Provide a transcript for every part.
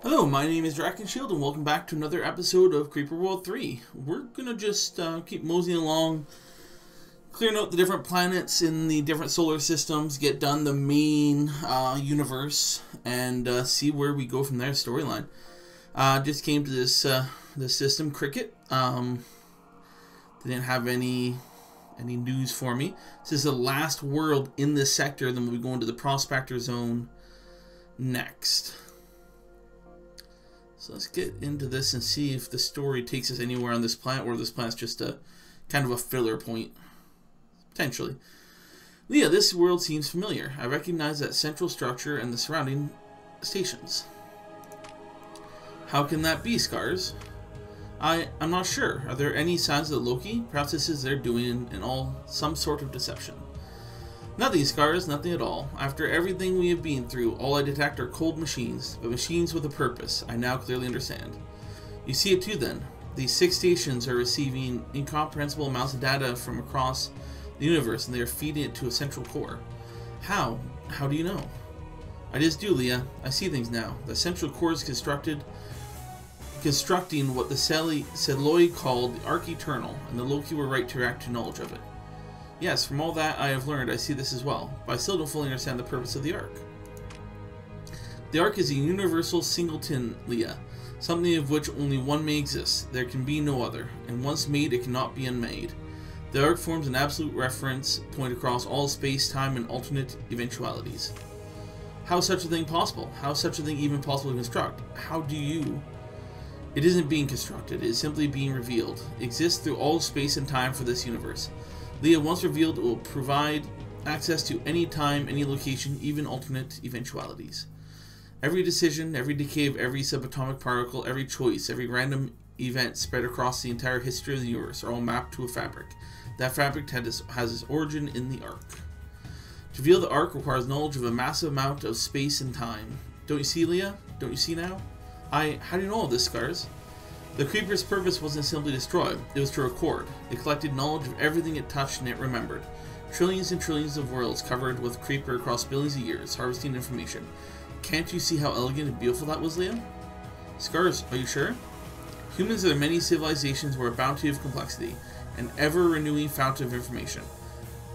Hello, my name is Drakenshield, and welcome back to another episode of Creeper World 3. We're gonna just uh, keep moseying along, clearing out the different planets in the different solar systems, get done the main uh, universe, and uh, see where we go from there storyline. Uh, just came to this uh, this system, Cricket. Um, didn't have any any news for me. This is the last world in this sector, then we'll be going to the Prospector Zone next. So let's get into this and see if the story takes us anywhere on this planet or this planet's just a kind of a filler point. Potentially. Leah, this world seems familiar. I recognize that central structure and the surrounding stations. How can that be, Scars? I, I'm not sure. Are there any signs of Loki? Perhaps this is their doing and all some sort of deception. Nothing, Scars, nothing at all. After everything we have been through, all I detect are cold machines, but machines with a purpose, I now clearly understand. You see it too then. These six stations are receiving incomprehensible amounts of data from across the universe, and they are feeding it to a central core. How? How do you know? I just do, Leah. I see things now. The central core is constructed constructing what the Seloi called the Arc Eternal, and the Loki were right to react to knowledge of it. Yes, from all that I have learned, I see this as well, but I still don't fully understand the purpose of the Arc. The Arc is a universal singleton, Leah, something of which only one may exist. There can be no other, and once made, it cannot be unmade. The Arc forms an absolute reference point across all space, time, and alternate eventualities. How is such a thing possible? How is such a thing even possible to construct? How do you? It isn't being constructed, it is simply being revealed. It exists through all space and time for this universe. Leah, once revealed, it will provide access to any time, any location, even alternate eventualities. Every decision, every decay of every subatomic particle, every choice, every random event spread across the entire history of the universe are all mapped to a fabric. That fabric has its origin in the Arc. To reveal the Arc requires knowledge of a massive amount of space and time. Don't you see, Leah? Don't you see now? I. How do you know all this, Scars? The Creeper's purpose wasn't simply destroy, it was to record. It collected knowledge of everything it touched and it remembered. Trillions and trillions of worlds covered with Creeper across billions of years, harvesting information. Can't you see how elegant and beautiful that was, Leah? Scars, are you sure? Humans are the many civilizations were a bounty of complexity, an ever-renewing fountain of information.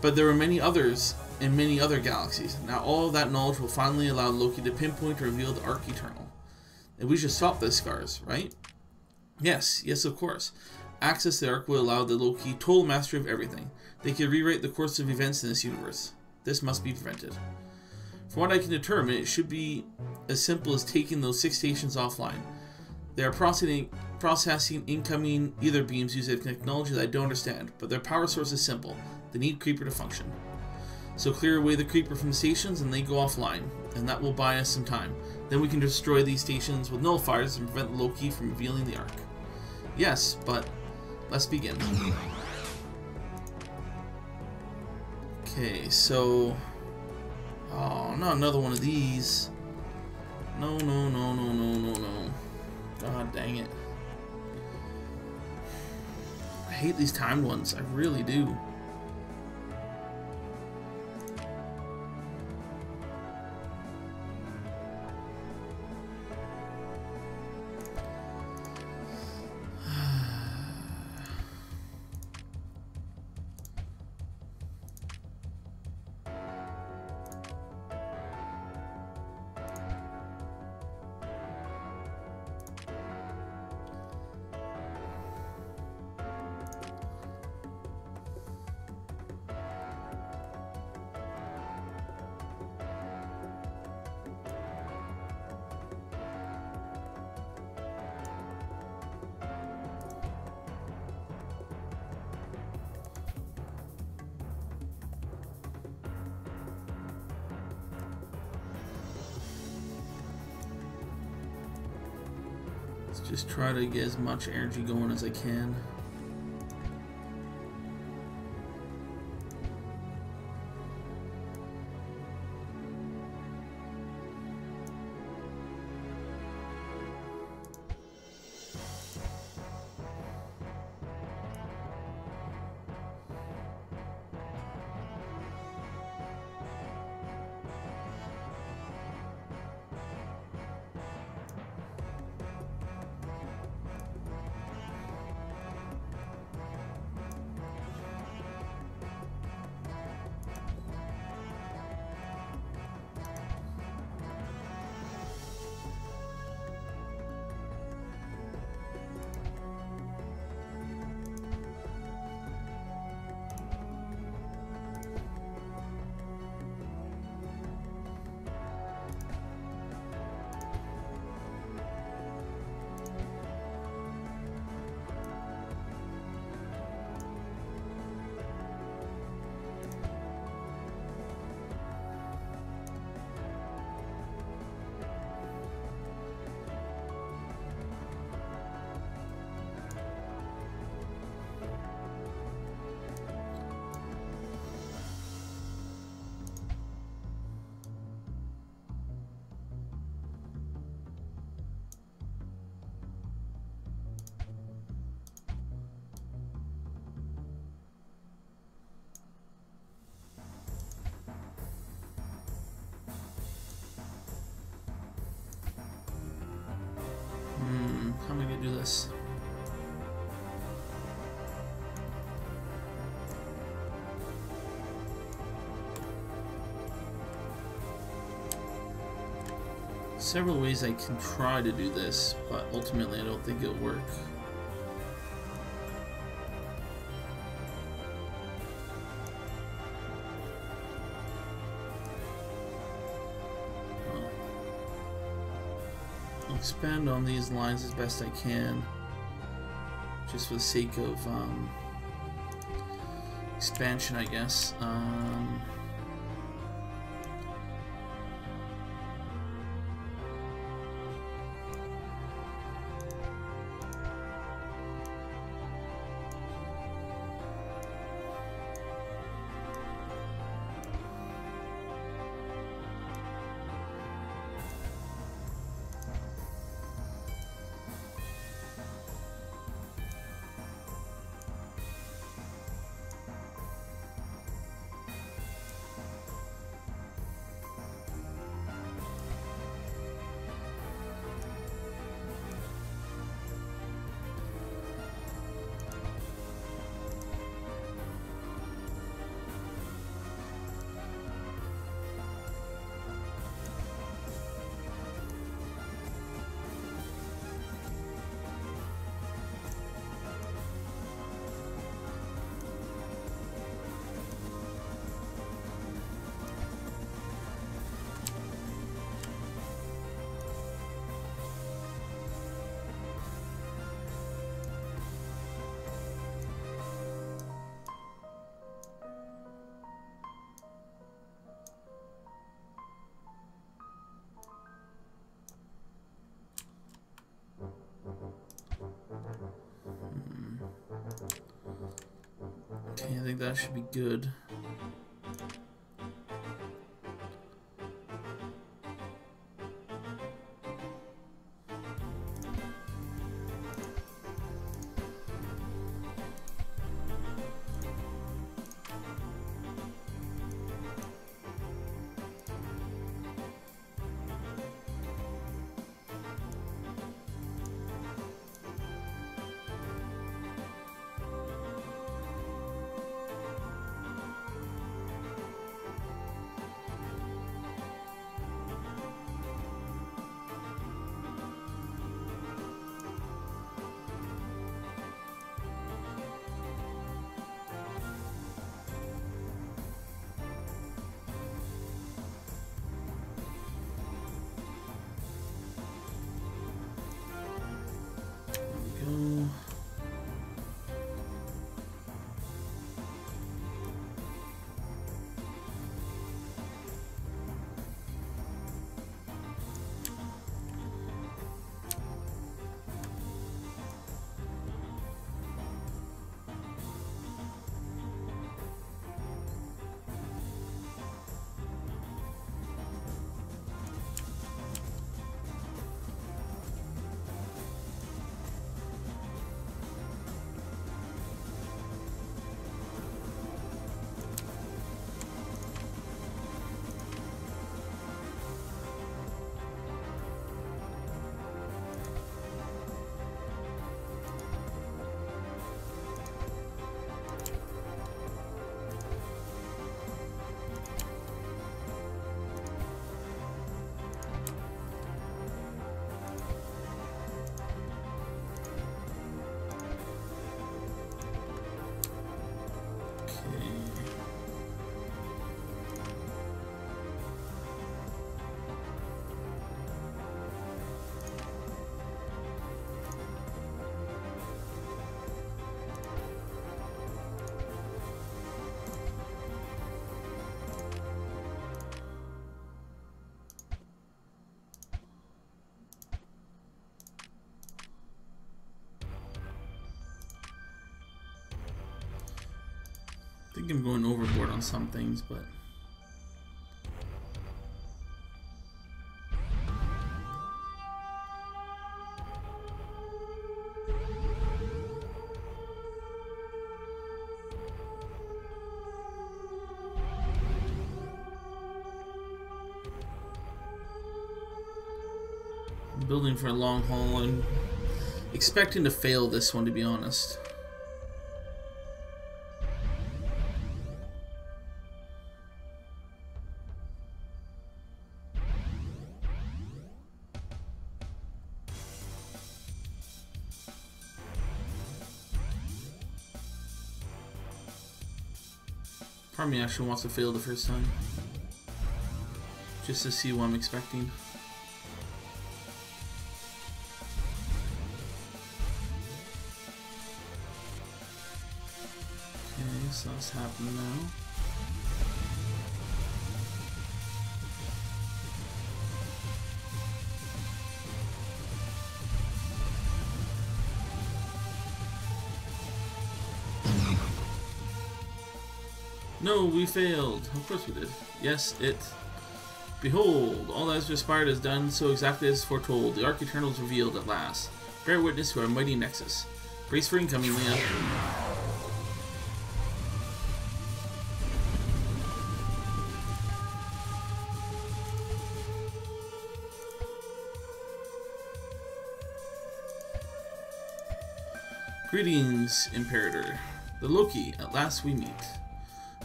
But there were many others in many other galaxies. Now all of that knowledge will finally allow Loki to pinpoint and reveal the Arc Eternal. And we should stop this, Scars, right? Yes, yes, of course. Access the Arc will allow the Loki total mastery of everything. They can rewrite the course of events in this universe. This must be prevented. From what I can determine, it should be as simple as taking those six stations offline. They are processing, processing incoming ether beams using technology that I don't understand, but their power source is simple. They need Creeper to function. So clear away the Creeper from the stations and they go offline, and that will buy us some time. Then we can destroy these stations with nullifiers and prevent Loki from revealing the Arc. Yes, but let's begin. Okay, so... Oh, not another one of these. No, no, no, no, no, no, no. God dang it. I hate these timed ones. I really do. Try to get as much energy going as I can. Several ways I can try to do this, but ultimately I don't think it'll work. expand on these lines as best I can, just for the sake of um, expansion, I guess. Um, think that should be good. Think I'm going overboard on some things, but... building for a long haul and Expecting to fail this one, to be honest. Actually wants to fail the first time. Just to see what I'm expecting. Failed. Of course we did. Yes, it. Behold, all that has transpired is done so exactly as foretold. The Arc Eternal is revealed at last. Bear witness to our mighty Nexus. Brace for incoming, Leah. Greetings, Imperator. The Loki, at last we meet.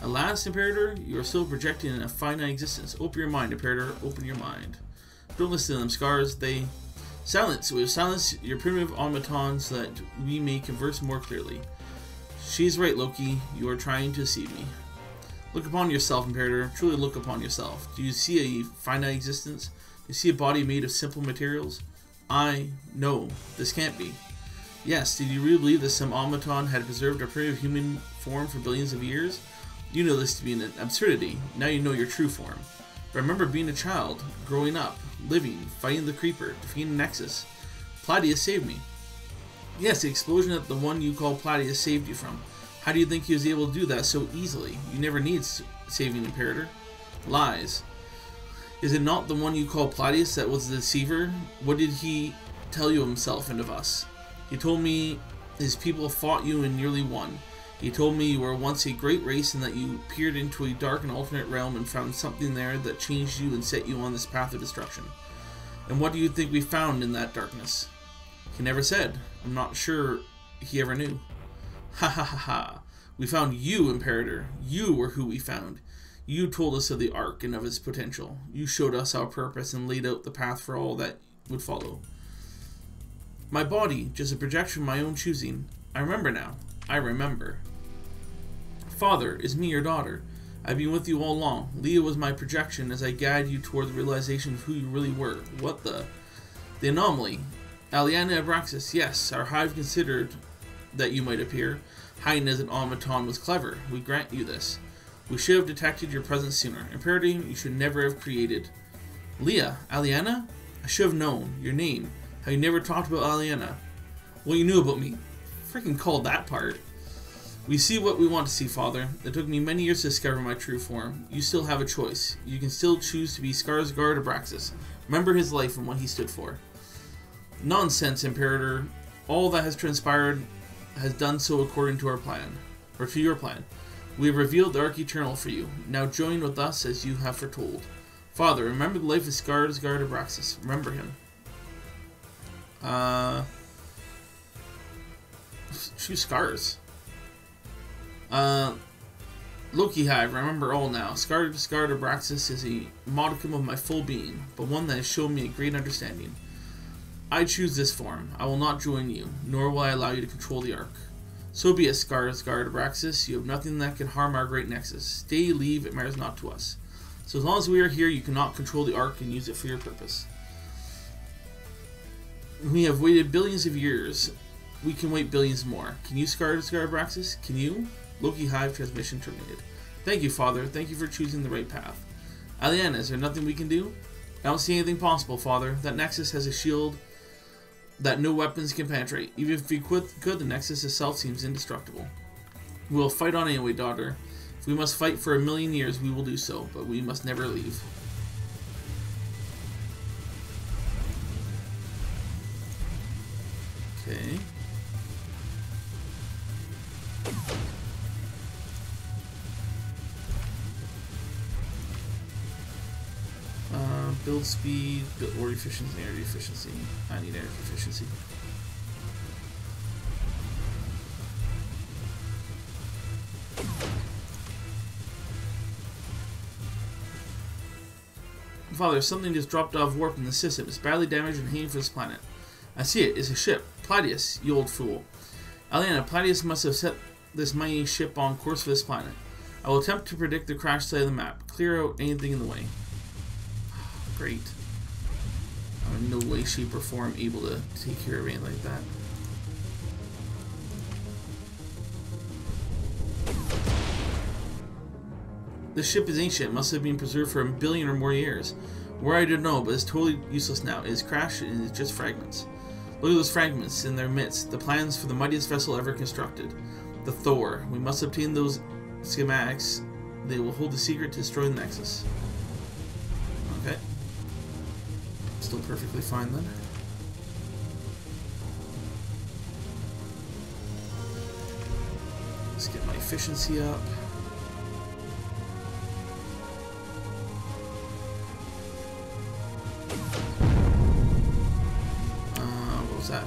Alas, Imperator, you are still projecting a finite existence. Open your mind, Imperator. Open your mind. Don't listen to them, Scars. They silence. We have silenced your primitive automaton so that we may converse more clearly. She's right, Loki. You are trying to deceive me. Look upon yourself, Imperator. Truly look upon yourself. Do you see a finite existence? Do you see a body made of simple materials? I know this can't be. Yes, did you really believe that some automaton had preserved a primitive human form for billions of years? You know this to be an absurdity. Now you know your true form. Remember being a child, growing up, living, fighting the creeper, defeating Nexus. Platius saved me. Yes, the explosion that the one you call Platius saved you from. How do you think he was able to do that so easily? You never need saving Imperator. Lies. Is it not the one you call Platius that was the deceiver? What did he tell you himself and of us? He told me his people fought you and nearly won. He told me you were once a great race and that you peered into a dark and alternate realm and found something there that changed you and set you on this path of destruction. And what do you think we found in that darkness? He never said. I'm not sure he ever knew. Ha ha ha ha. We found you, Imperator. You were who we found. You told us of the Arc and of its potential. You showed us our purpose and laid out the path for all that would follow. My body, just a projection of my own choosing. I remember now. I remember. Father, is me your daughter? I've been with you all along. Leah was my projection as I guided you toward the realization of who you really were. What the? The anomaly. Aliana Abraxas, yes, our hive considered that you might appear. Hiding as an automaton was clever. We grant you this. We should have detected your presence sooner. Imperative, you should never have created. Leah, Aliana? I should have known. Your name. How you never talked about Aliana. What you knew about me. Freaking called that part. We see what we want to see, Father. It took me many years to discover my true form. You still have a choice. You can still choose to be Skarsgård Abraxas. Remember his life and what he stood for. Nonsense, Imperator. All that has transpired has done so according to our plan. Or to your plan. We have revealed the Arc Eternal for you. Now join with us as you have foretold. Father, remember the life of Skarsgård Abraxas. Remember him. Uh... Choose Scars. Uh, Loki Hive, remember all now. Scarred Scarred Abraxas is a modicum of my full being, but one that has shown me a great understanding. I choose this form. I will not join you, nor will I allow you to control the Arc. So be it, Scarred Scarred Abraxas. You have nothing that can harm our great Nexus. Stay, leave, it matters not to us. So as long as we are here, you cannot control the Arc and use it for your purpose. We have waited billions of years. We can wait billions more. Can you, Scarred Scarred Abraxas? Can you? Loki Hive transmission terminated. Thank you, Father. Thank you for choosing the right path. Aliana, is there nothing we can do? I don't see anything possible, Father. That Nexus has a shield that no weapons can penetrate. Even if we could, the Nexus itself seems indestructible. We will fight on anyway, daughter. If we must fight for a million years, we will do so, but we must never leave. Okay. Build speed, build ore efficiency, energy efficiency. I need energy efficiency. Father, something just dropped off warp in the system. It's badly damaged and heading for this planet. I see it. It's a ship. Platius, you old fool. Aliana, Platius must have set this mighty ship on course for this planet. I will attempt to predict the crash site of the map. Clear out anything in the way. Great. I'm in no way, shape, or form able to take care of anything like that. This ship is ancient. Must have been preserved for a billion or more years. Where I don't know, but it's totally useless now. It is crashed and it's just fragments. Look at those fragments in their midst. The plans for the mightiest vessel ever constructed. The Thor. We must obtain those schematics. They will hold the secret to destroy the Nexus. Still perfectly fine then. Let's get my efficiency up. Uh, what was that?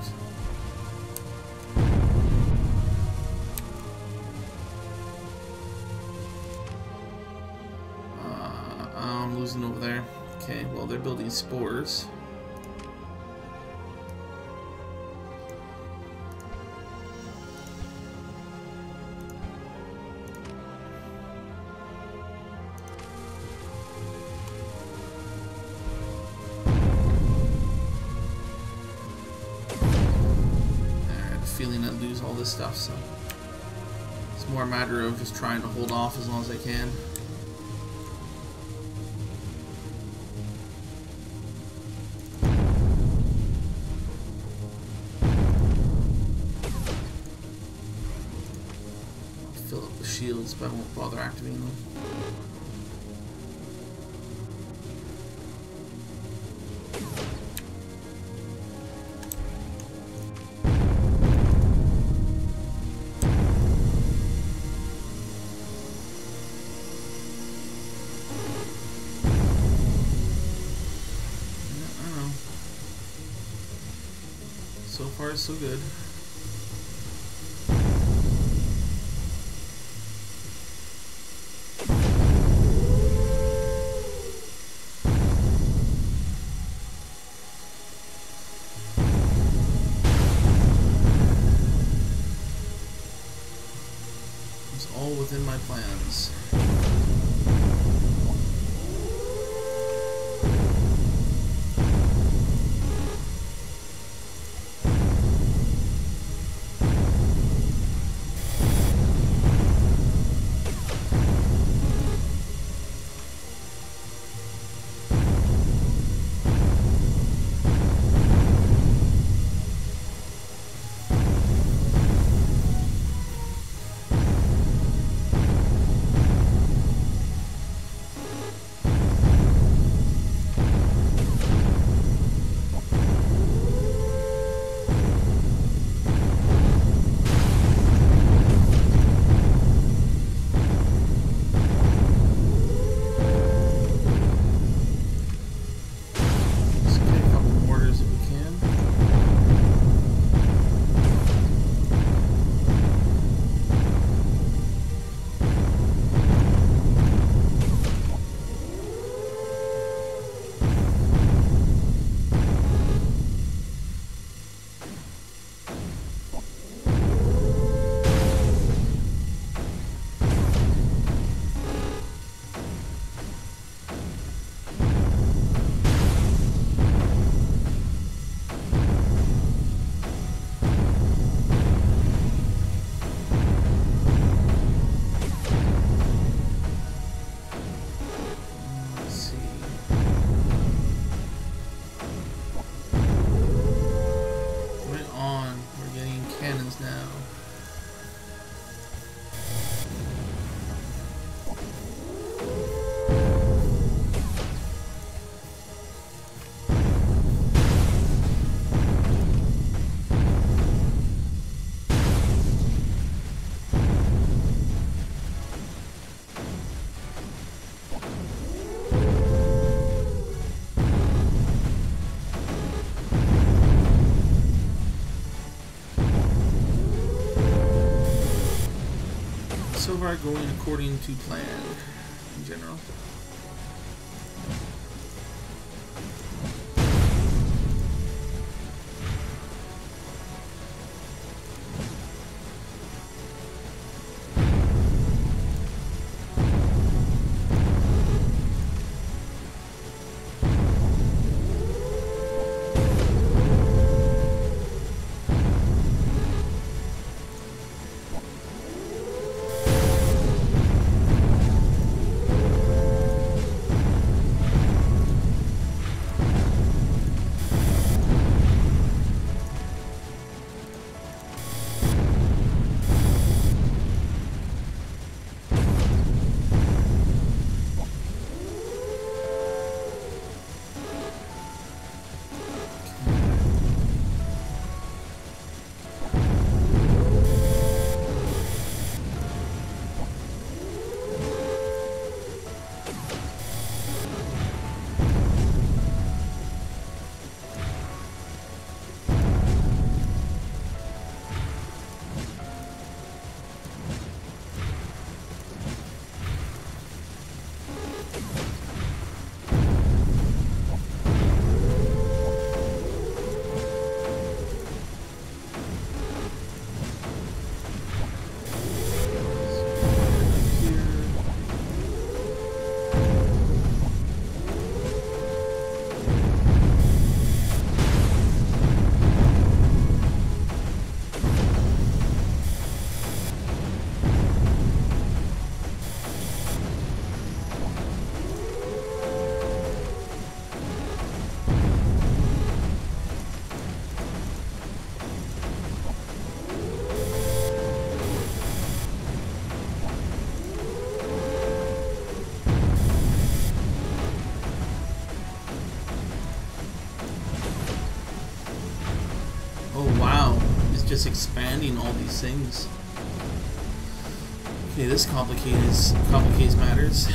Uh, I'm losing over there. Okay, well they're building spores. Stuff, so it's more a matter of just trying to hold off as long as I can. But I won't bother activating them. So far, so good. Far, going according to plan just expanding all these things. Okay, this complicates complicates matters.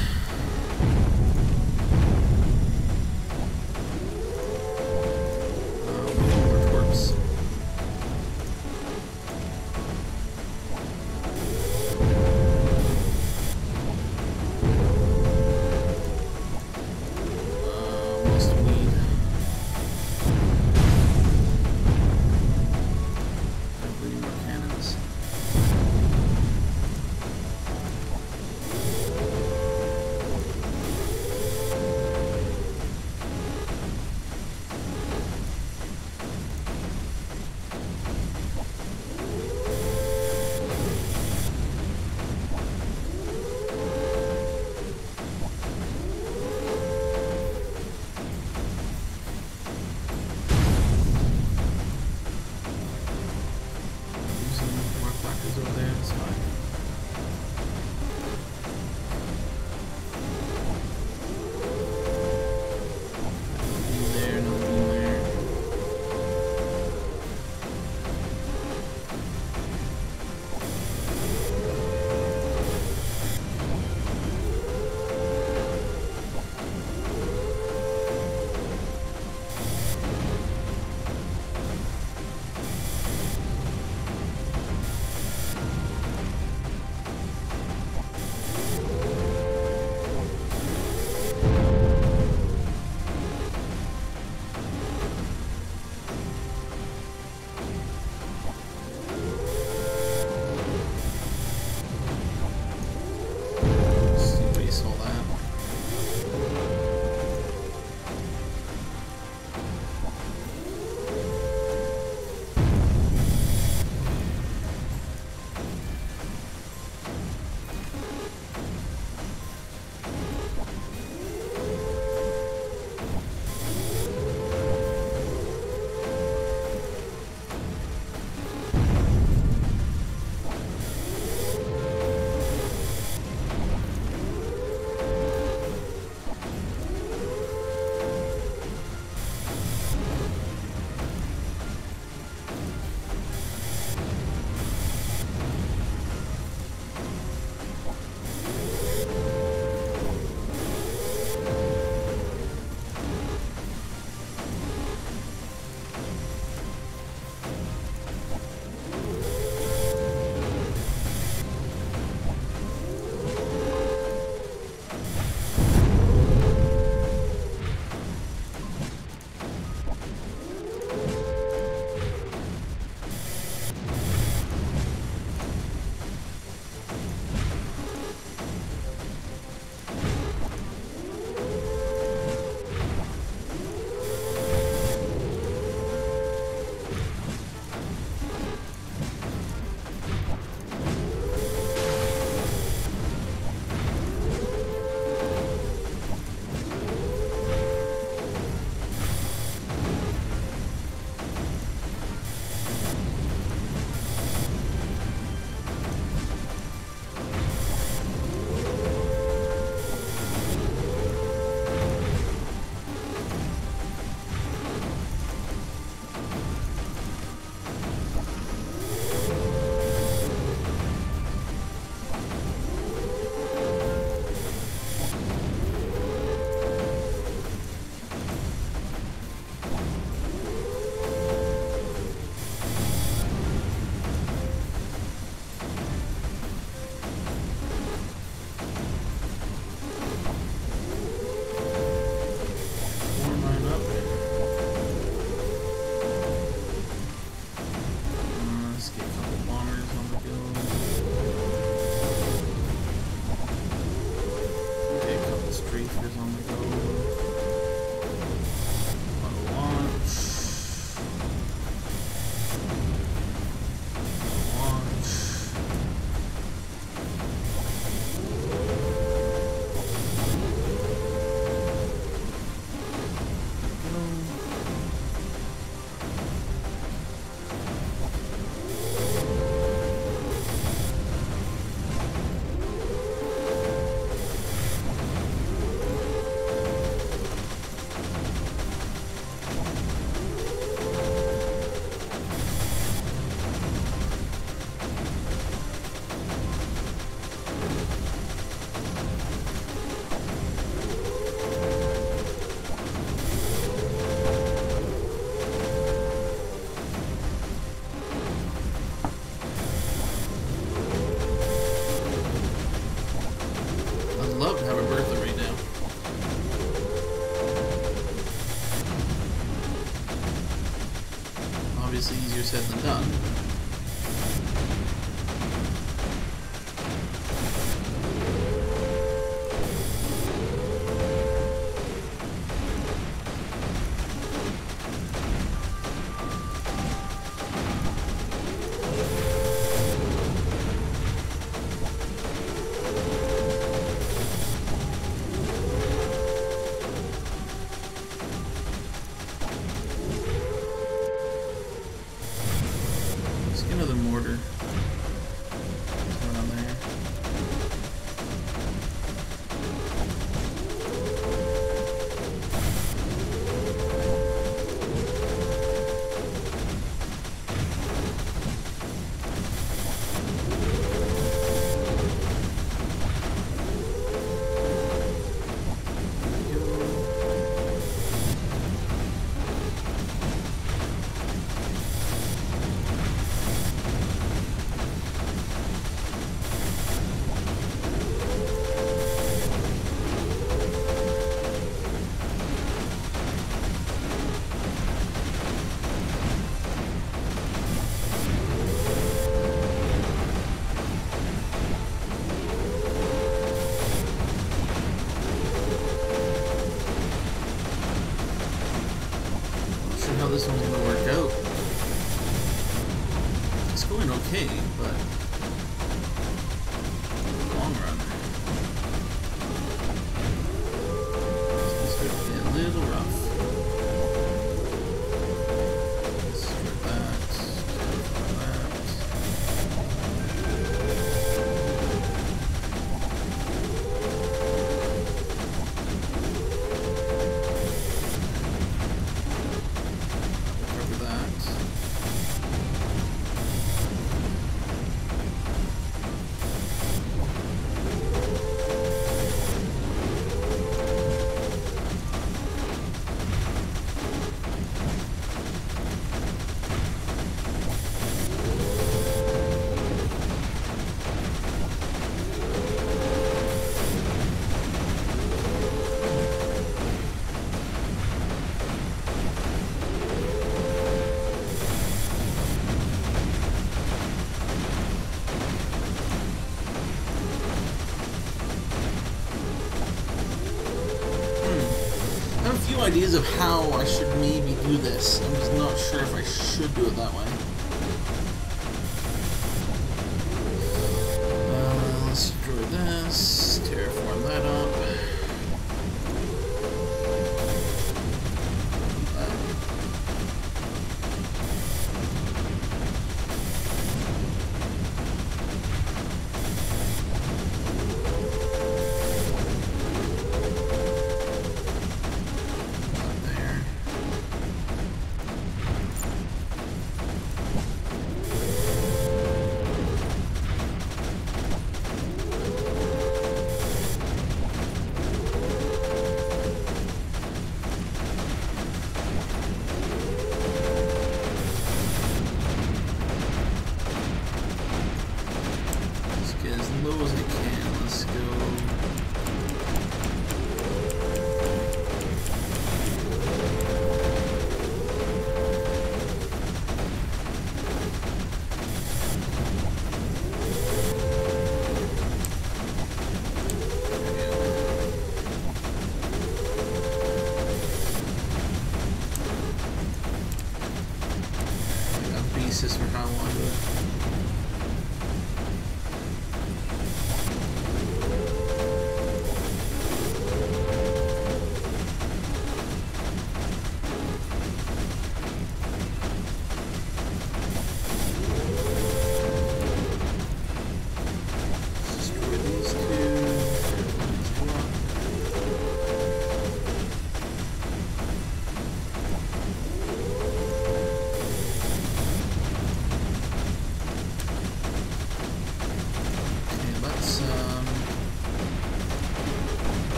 ideas of how I should maybe do this. I'm just not sure if I should do it that way.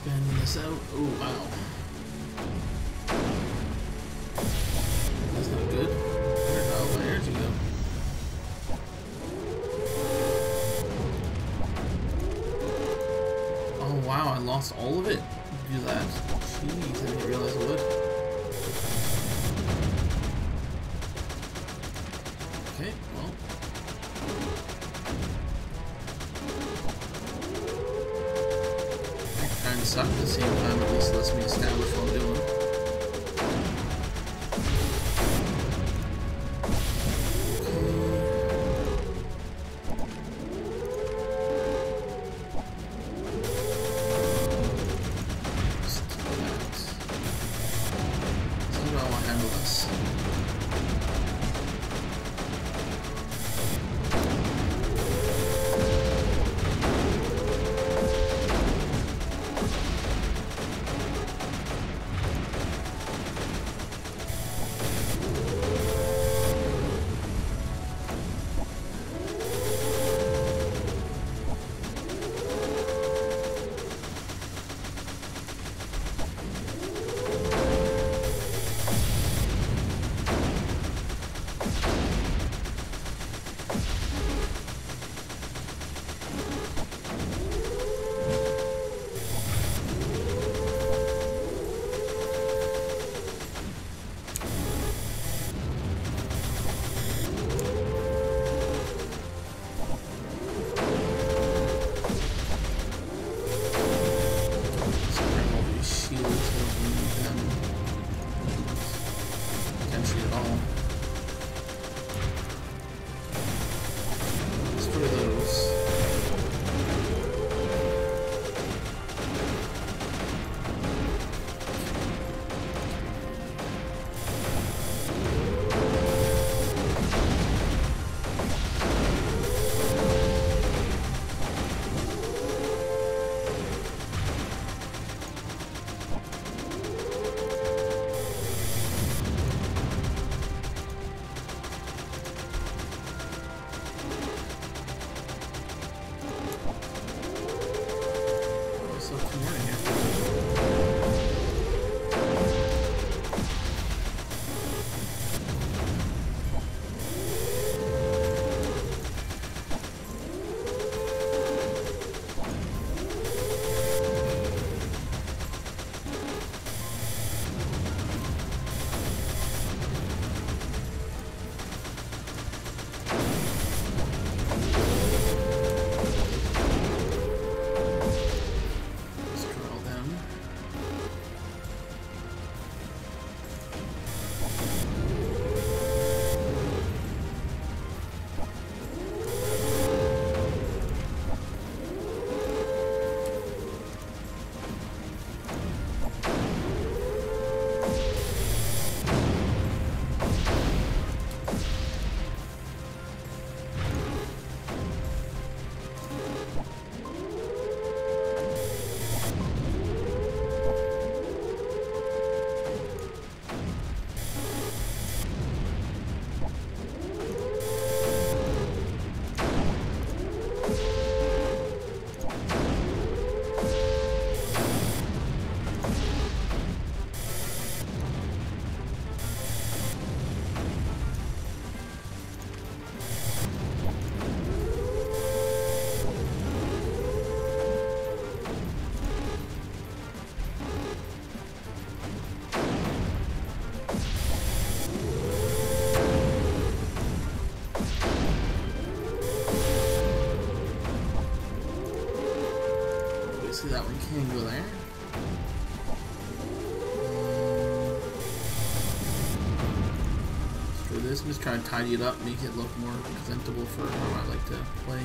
Expanding this out. Oh, wow. That's not good. Where'd all my go? Oh, wow, I lost all of it? At the same time, at least lets me establish what I'm doing. Just do that. So I want to handle this? This, I'm just trying to tidy it up, make it look more presentable for how I like to play.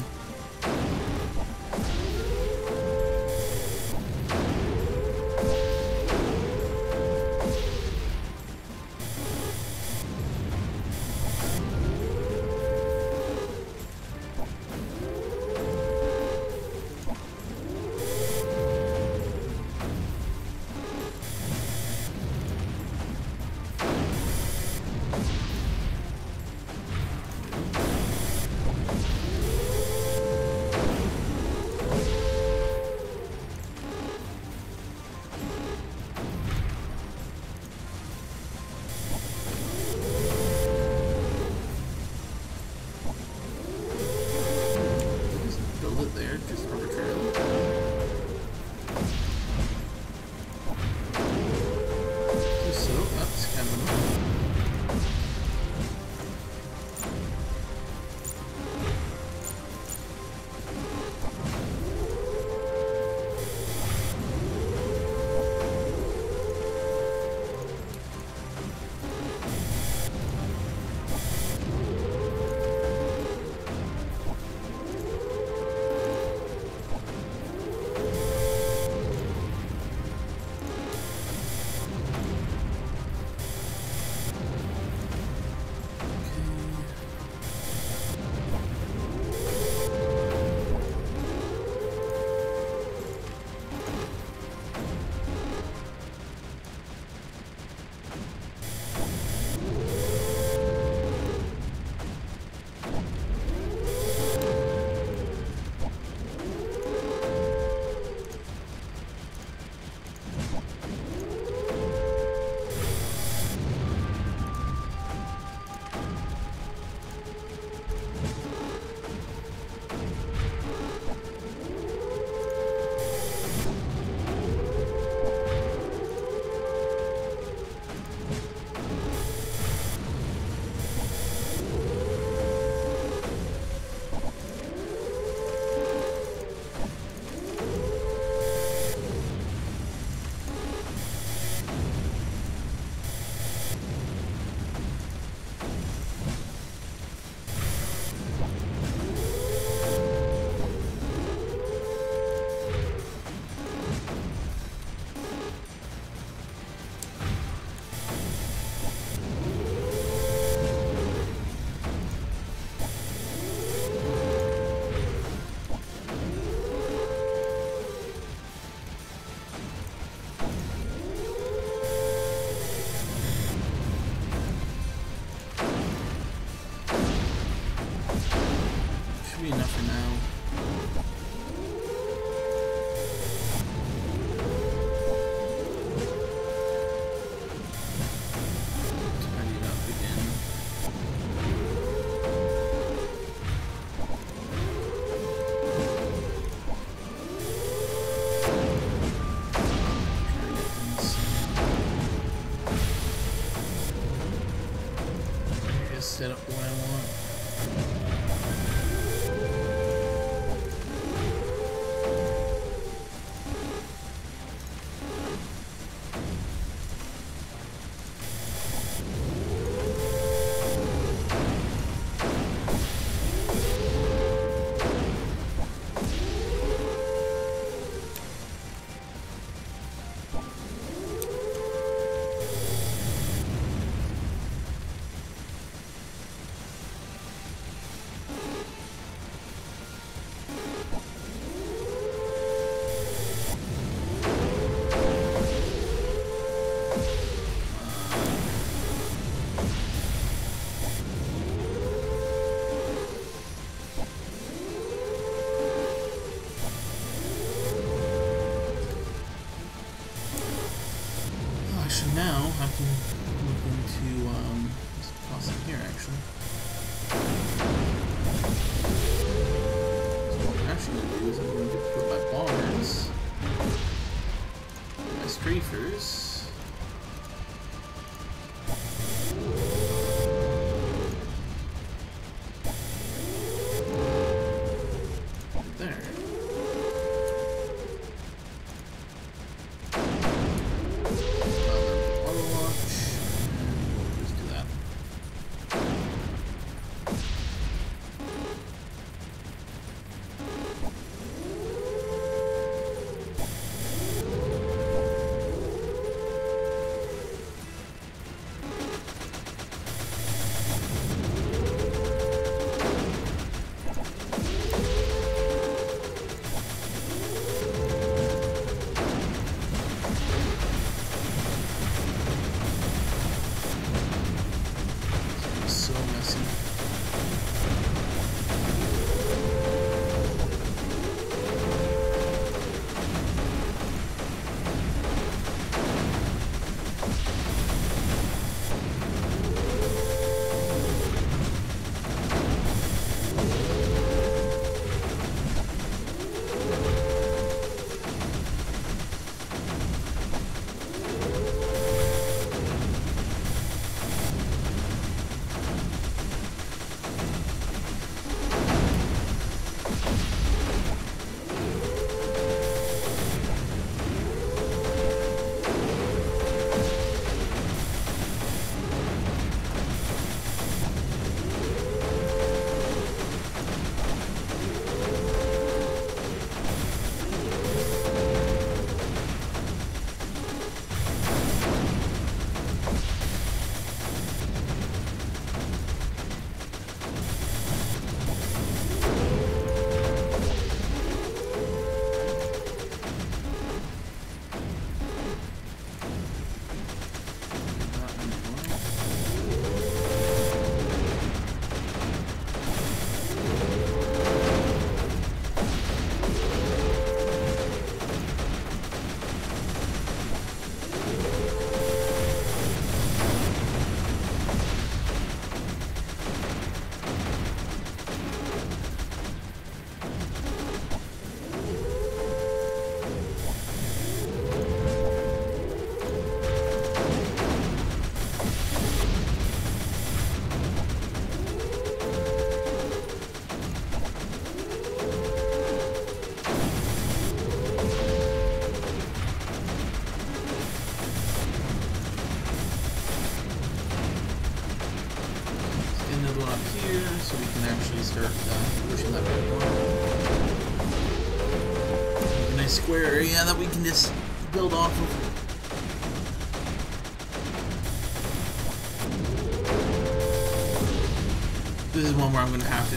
set up the I want.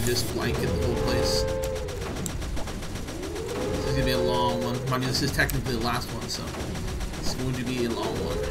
just blanket the whole place. This is gonna be a long one. I mean, this is technically the last one, so it's going to be a long one.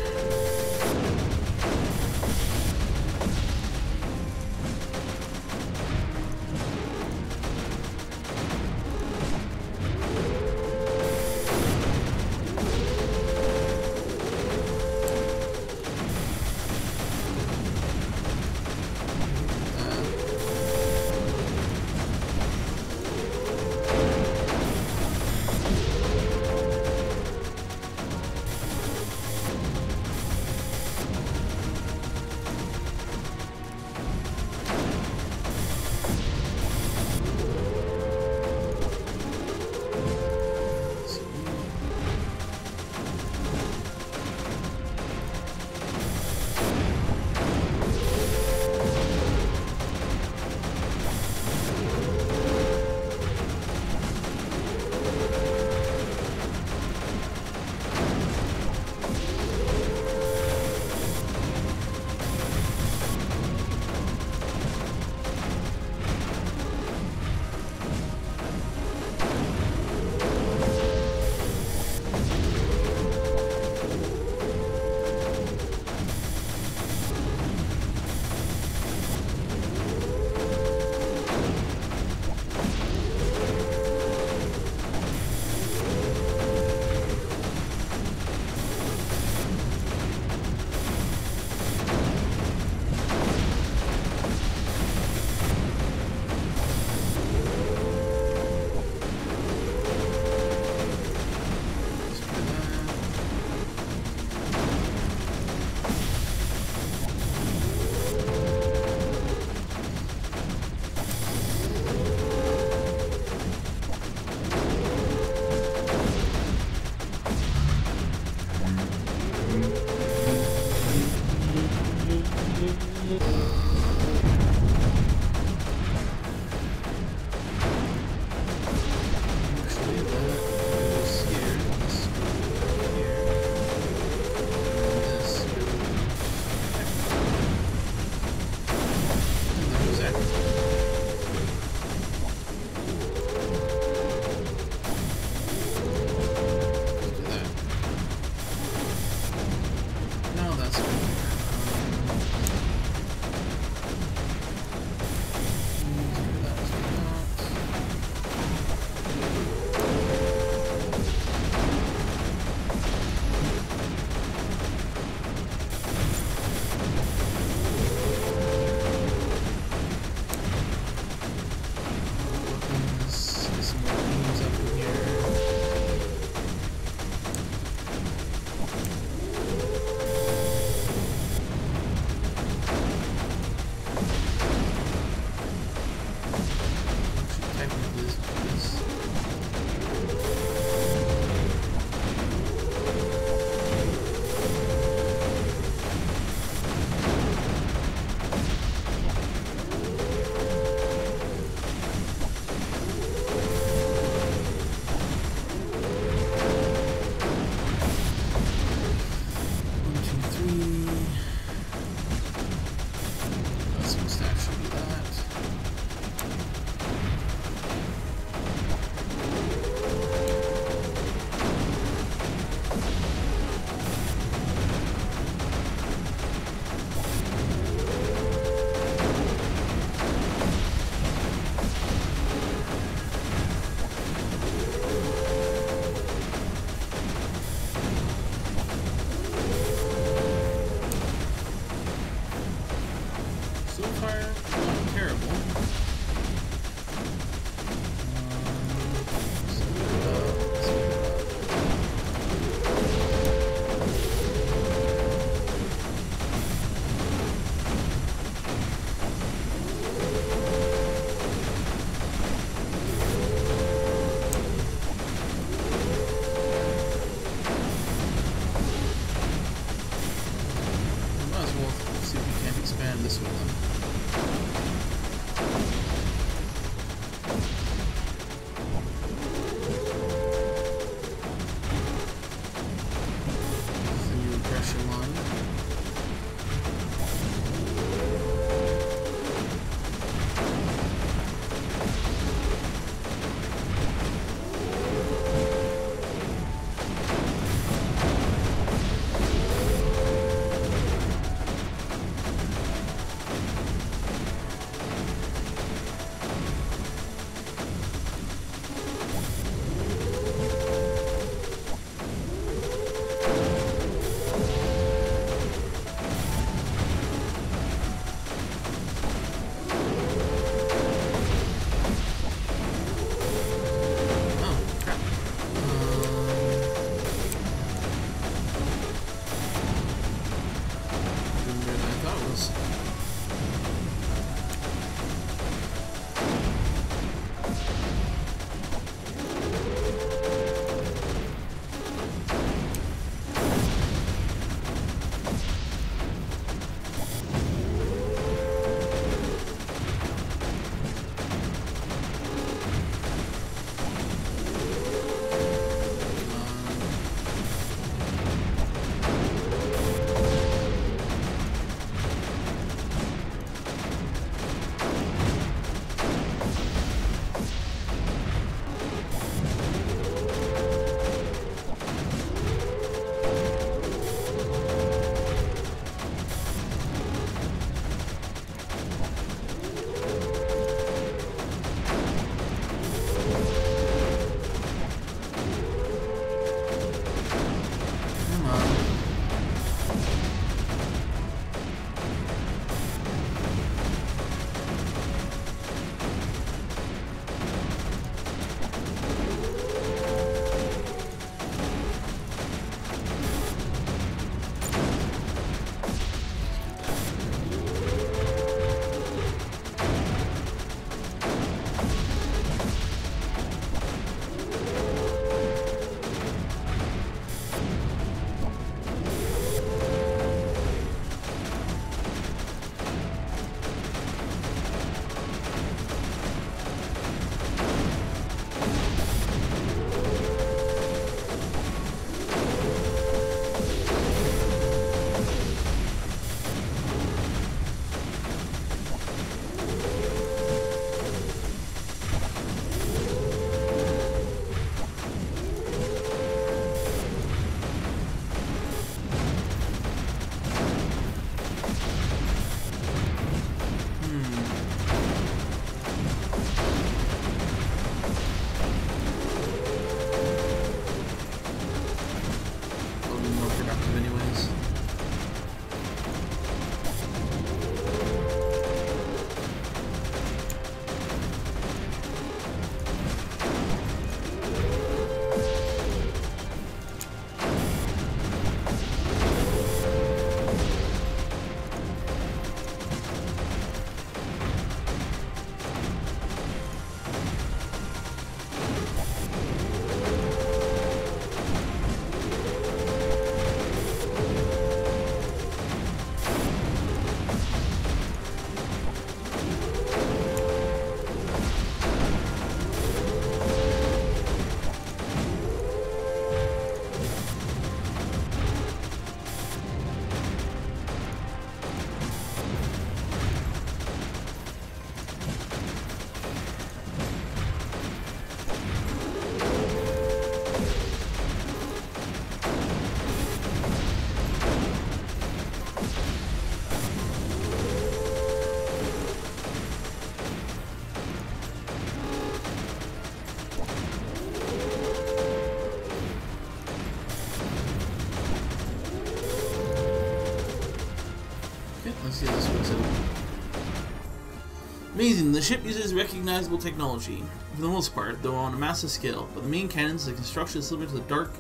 The ship uses recognizable technology, for the most part, though on a massive scale. But the main cannons, the construction is similar to the dark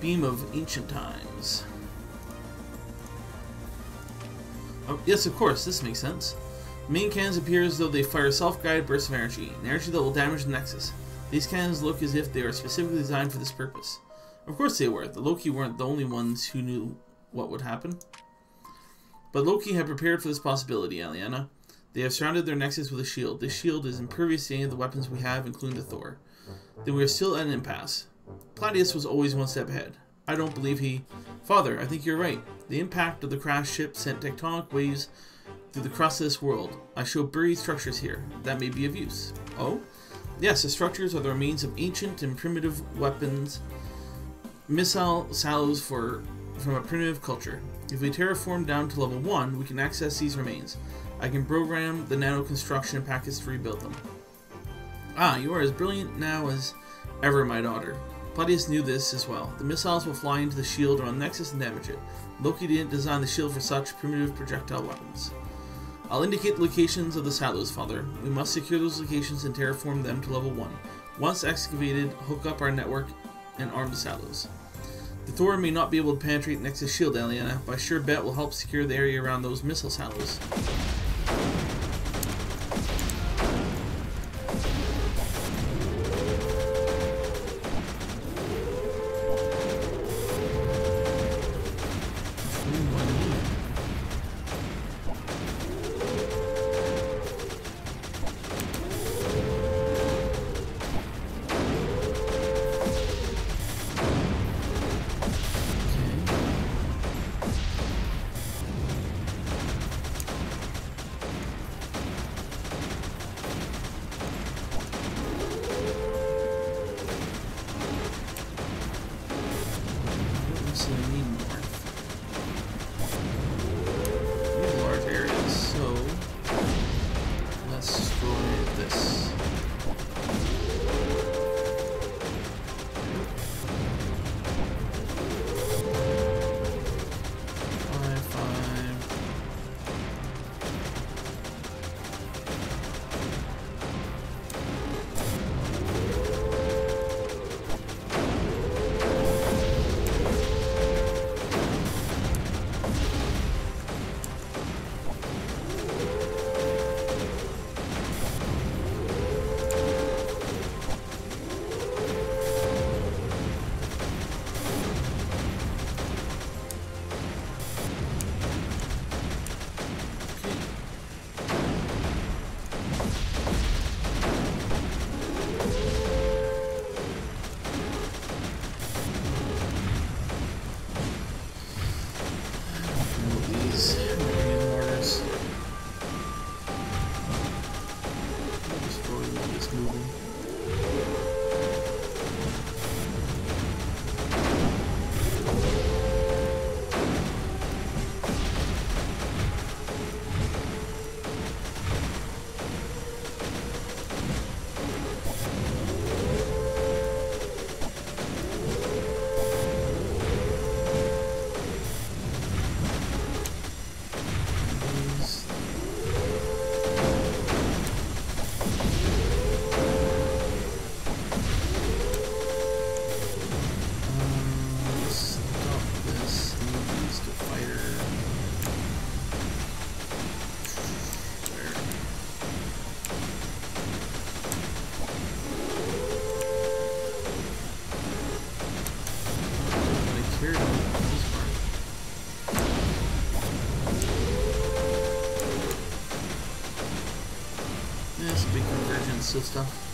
beam of ancient times. Oh, yes, of course, this makes sense. The main cannons appear as though they fire self-guided bursts of energy, an energy that will damage the Nexus. These cannons look as if they are specifically designed for this purpose. Of course they were. The Loki weren't the only ones who knew what would happen. But Loki had prepared for this possibility, Aliana. They have surrounded their Nexus with a shield. This shield is impervious to any of the weapons we have, including the Thor. Then we are still at an impasse. Platius was always one step ahead. I don't believe he... Father, I think you're right. The impact of the crashed ship sent tectonic waves through the crust of this world. I show buried structures here. That may be of use. Oh? Yes, the structures are the remains of ancient and primitive weapons, missile silos for from a primitive culture. If we terraform down to level 1, we can access these remains. I can program the nano construction packets to rebuild them. Ah, you are as brilliant now as ever, my daughter. Claudius knew this as well. The missiles will fly into the shield around Nexus and damage it. Loki didn't design the shield for such primitive projectile weapons. I'll indicate the locations of the silos, Father. We must secure those locations and terraform them to level 1. Once excavated, hook up our network and arm the silos. The Thor may not be able to penetrate Nexus shield, Aliana, but I sure bet will help secure the area around those missile silos. что.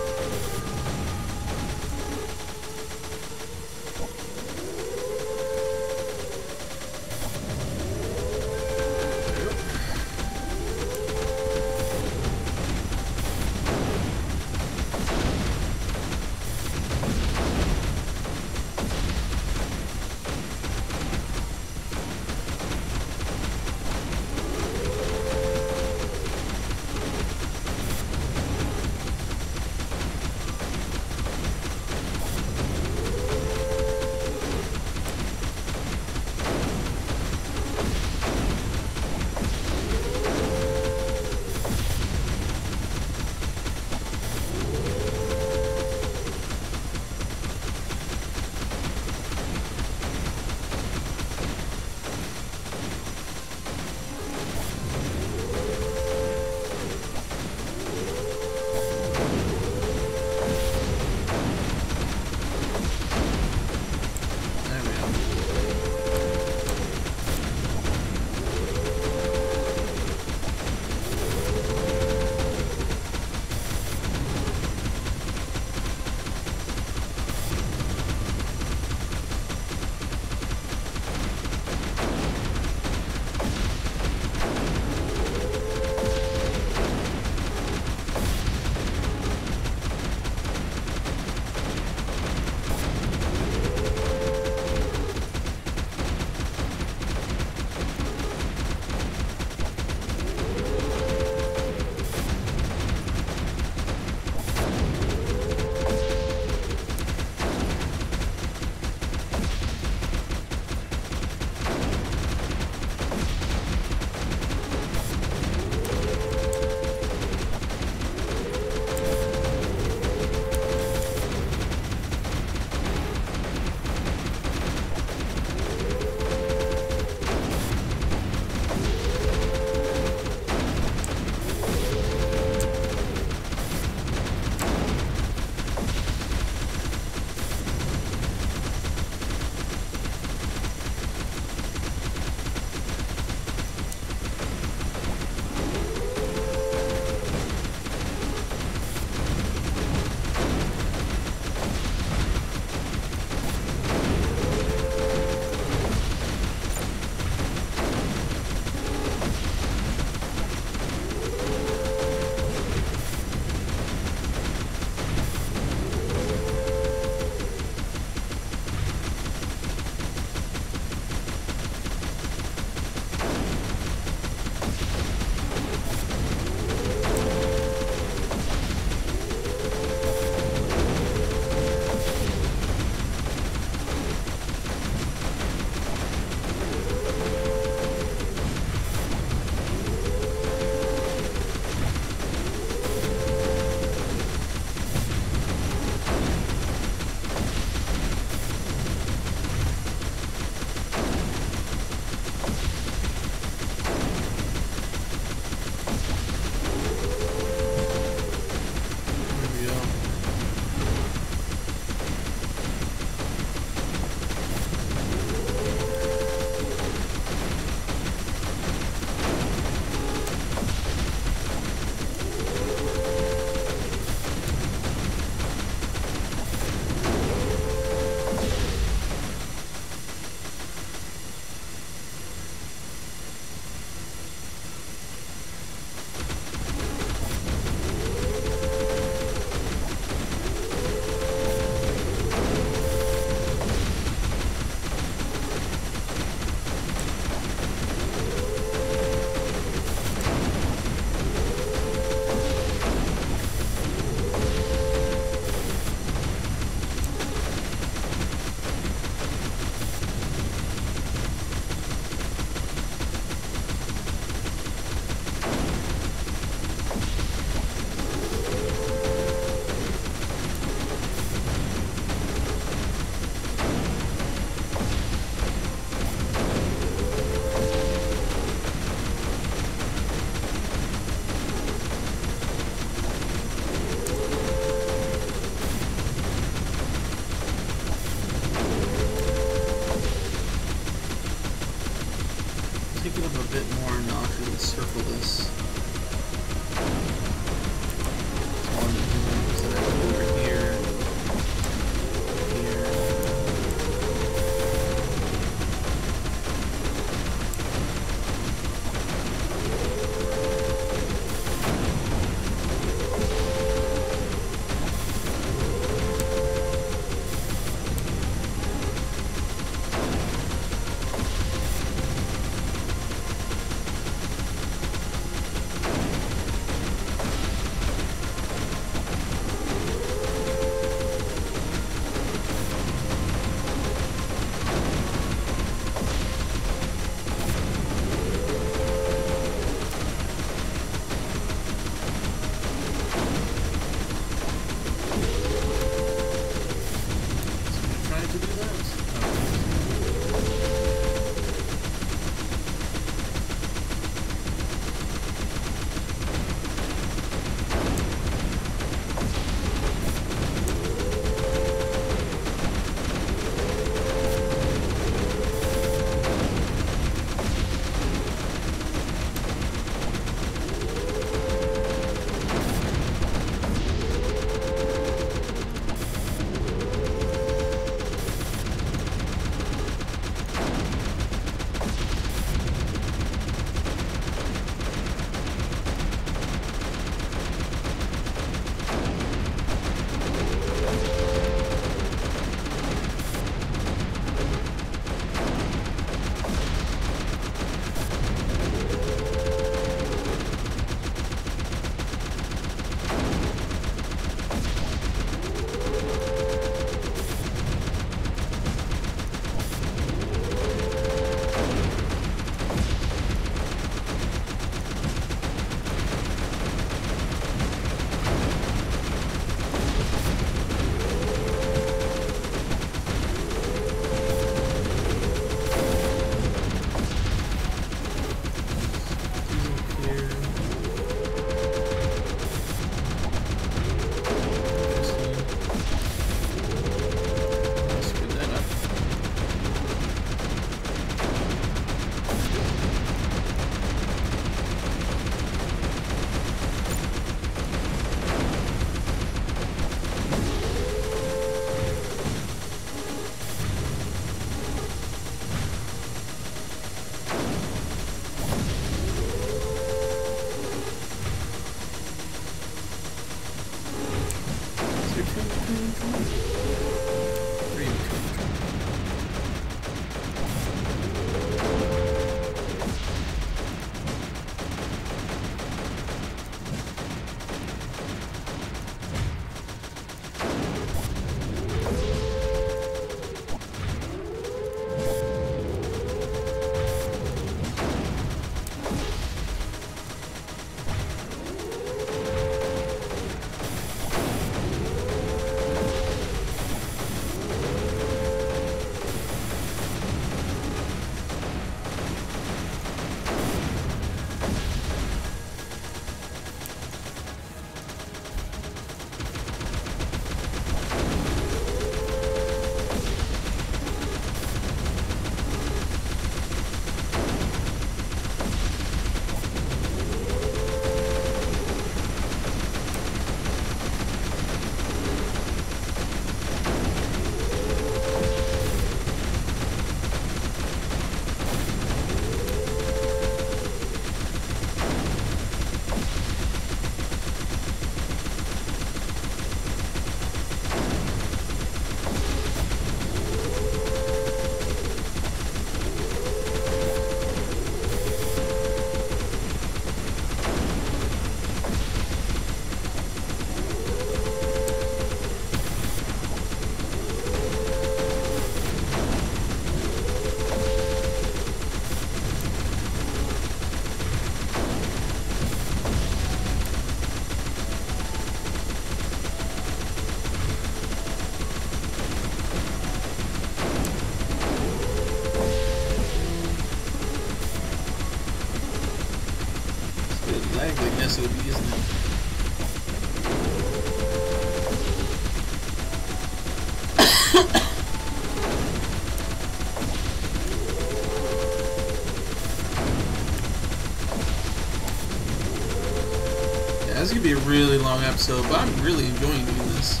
this is gonna be a really long episode, but I'm really enjoying doing this.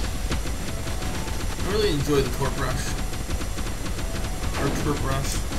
I really enjoy the torp rush. Or torp rush.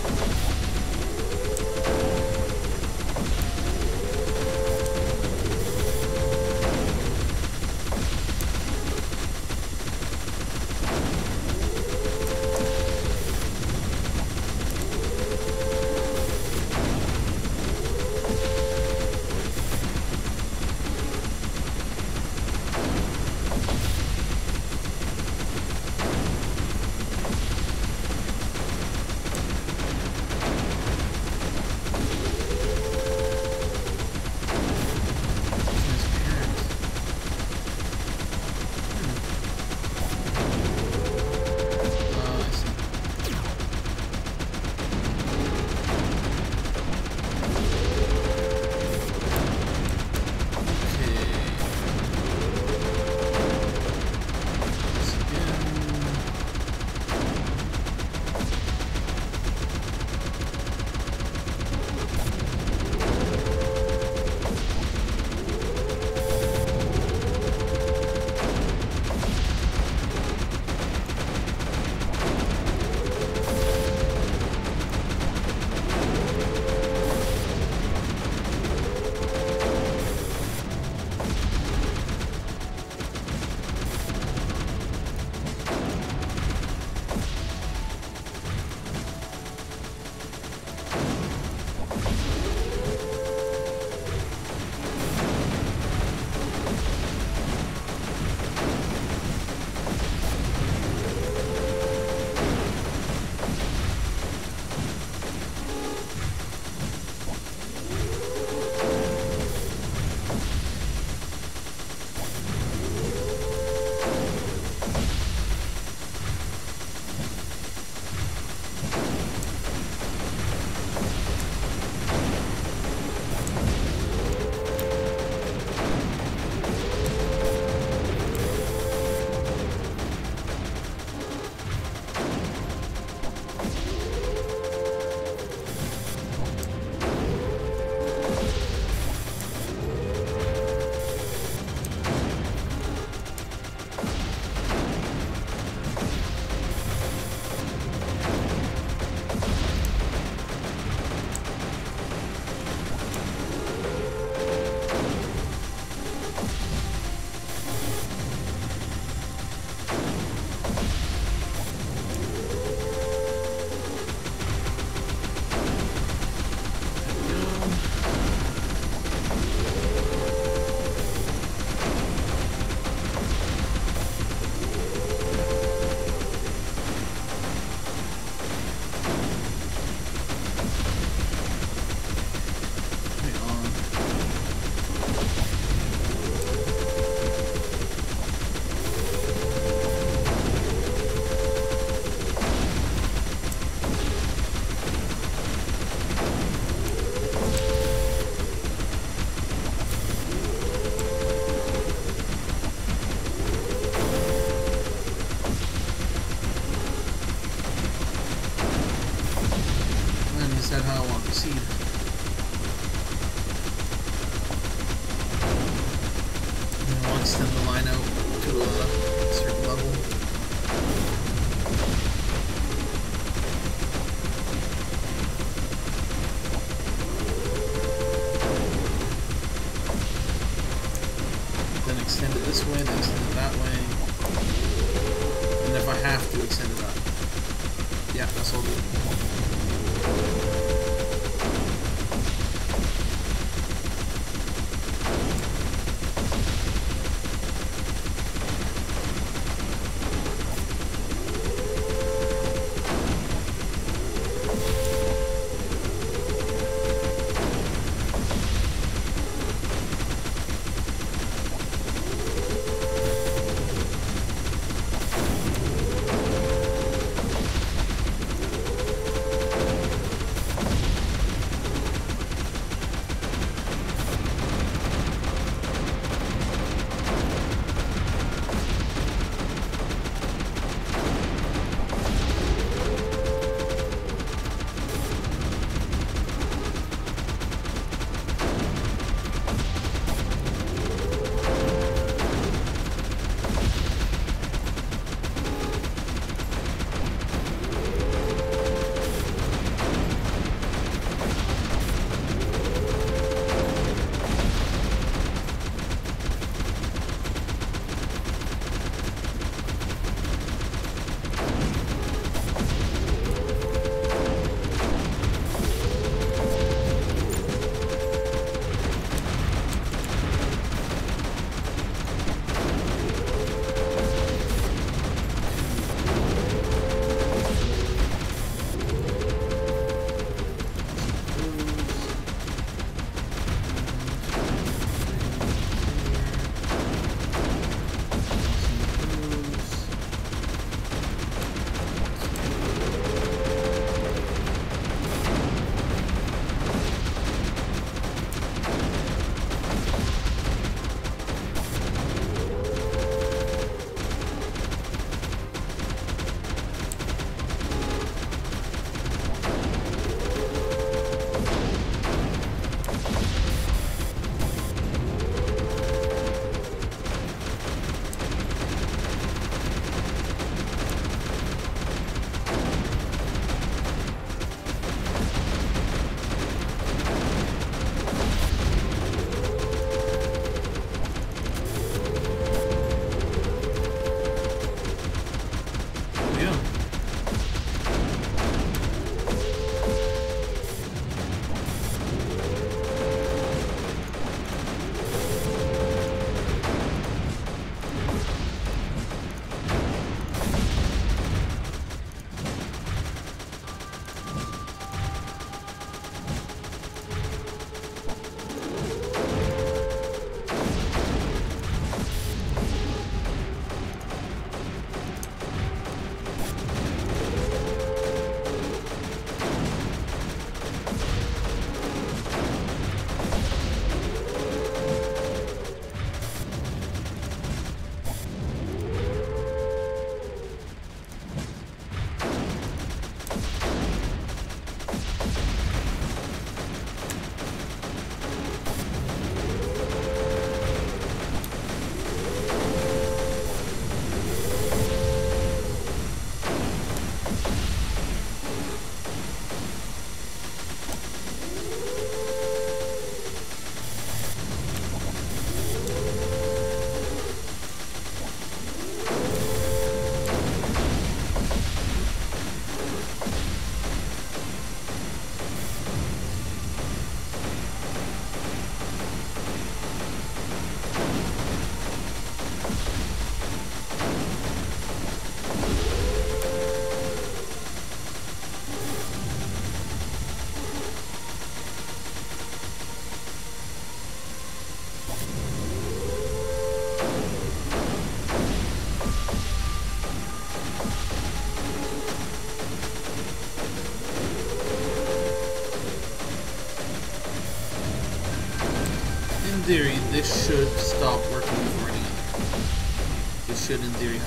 this should stop working for me. This should, in theory,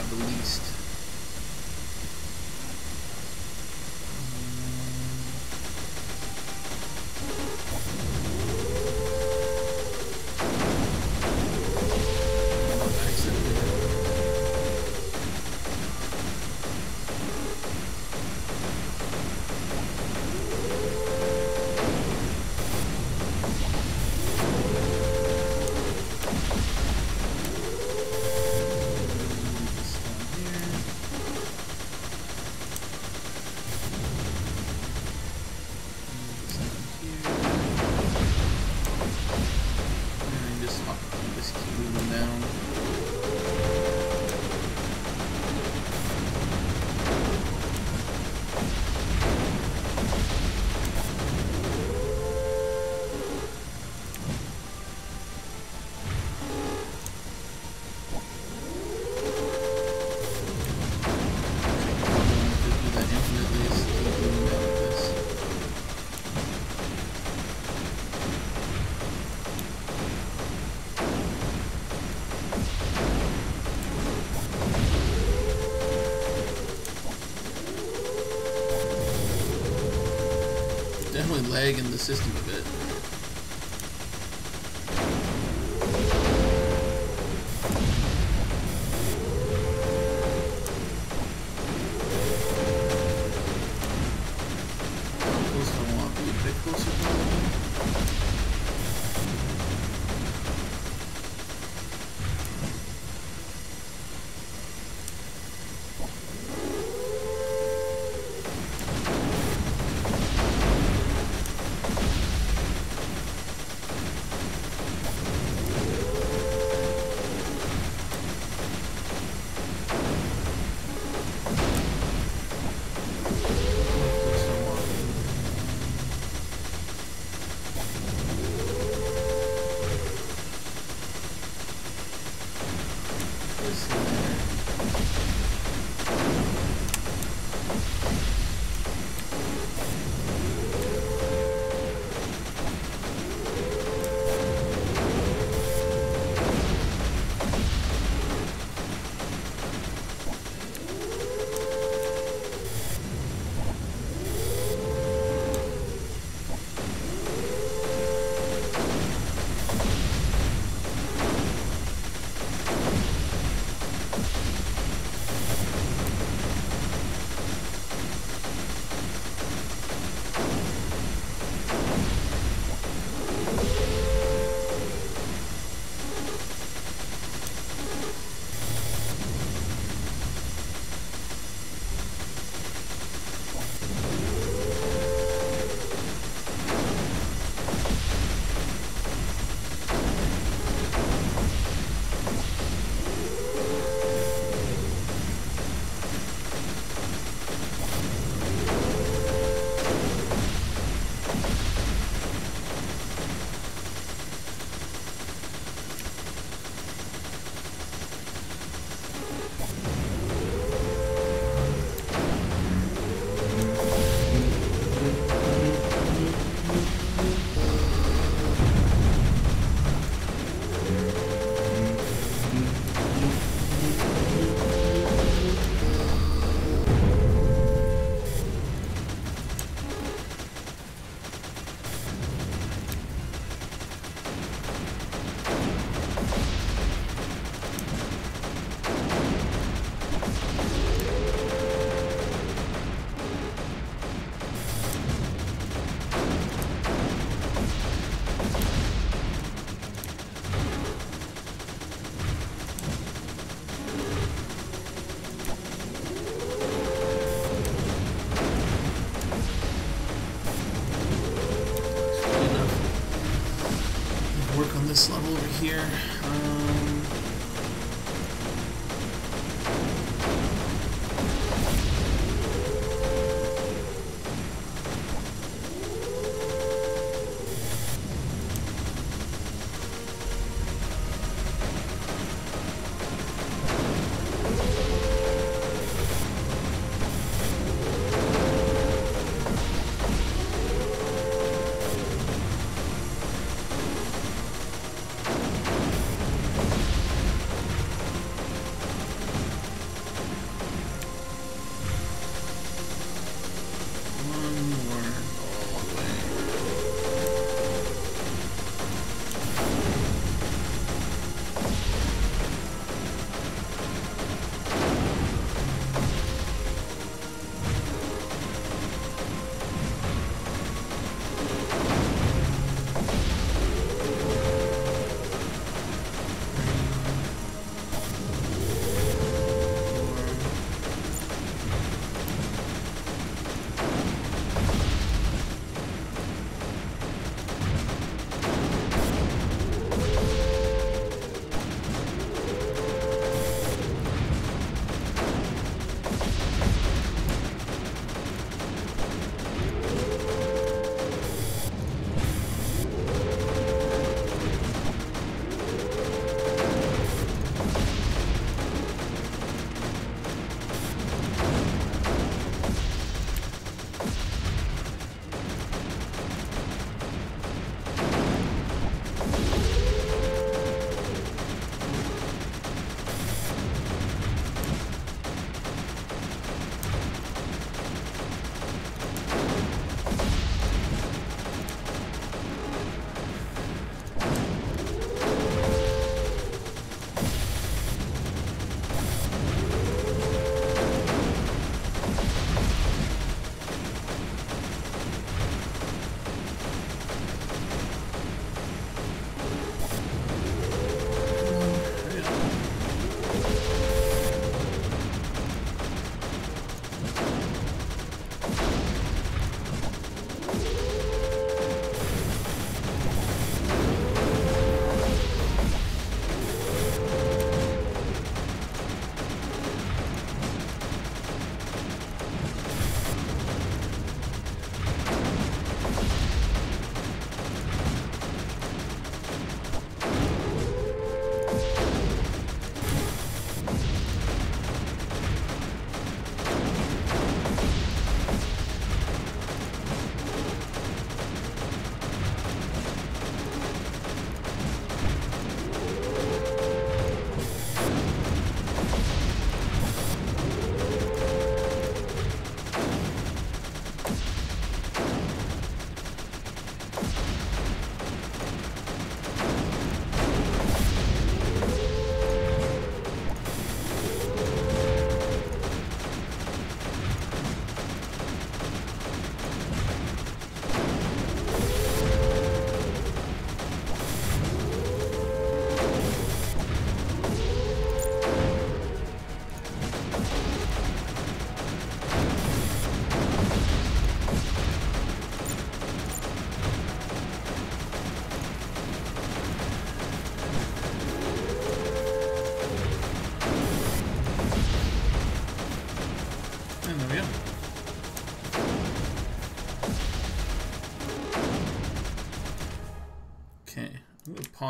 system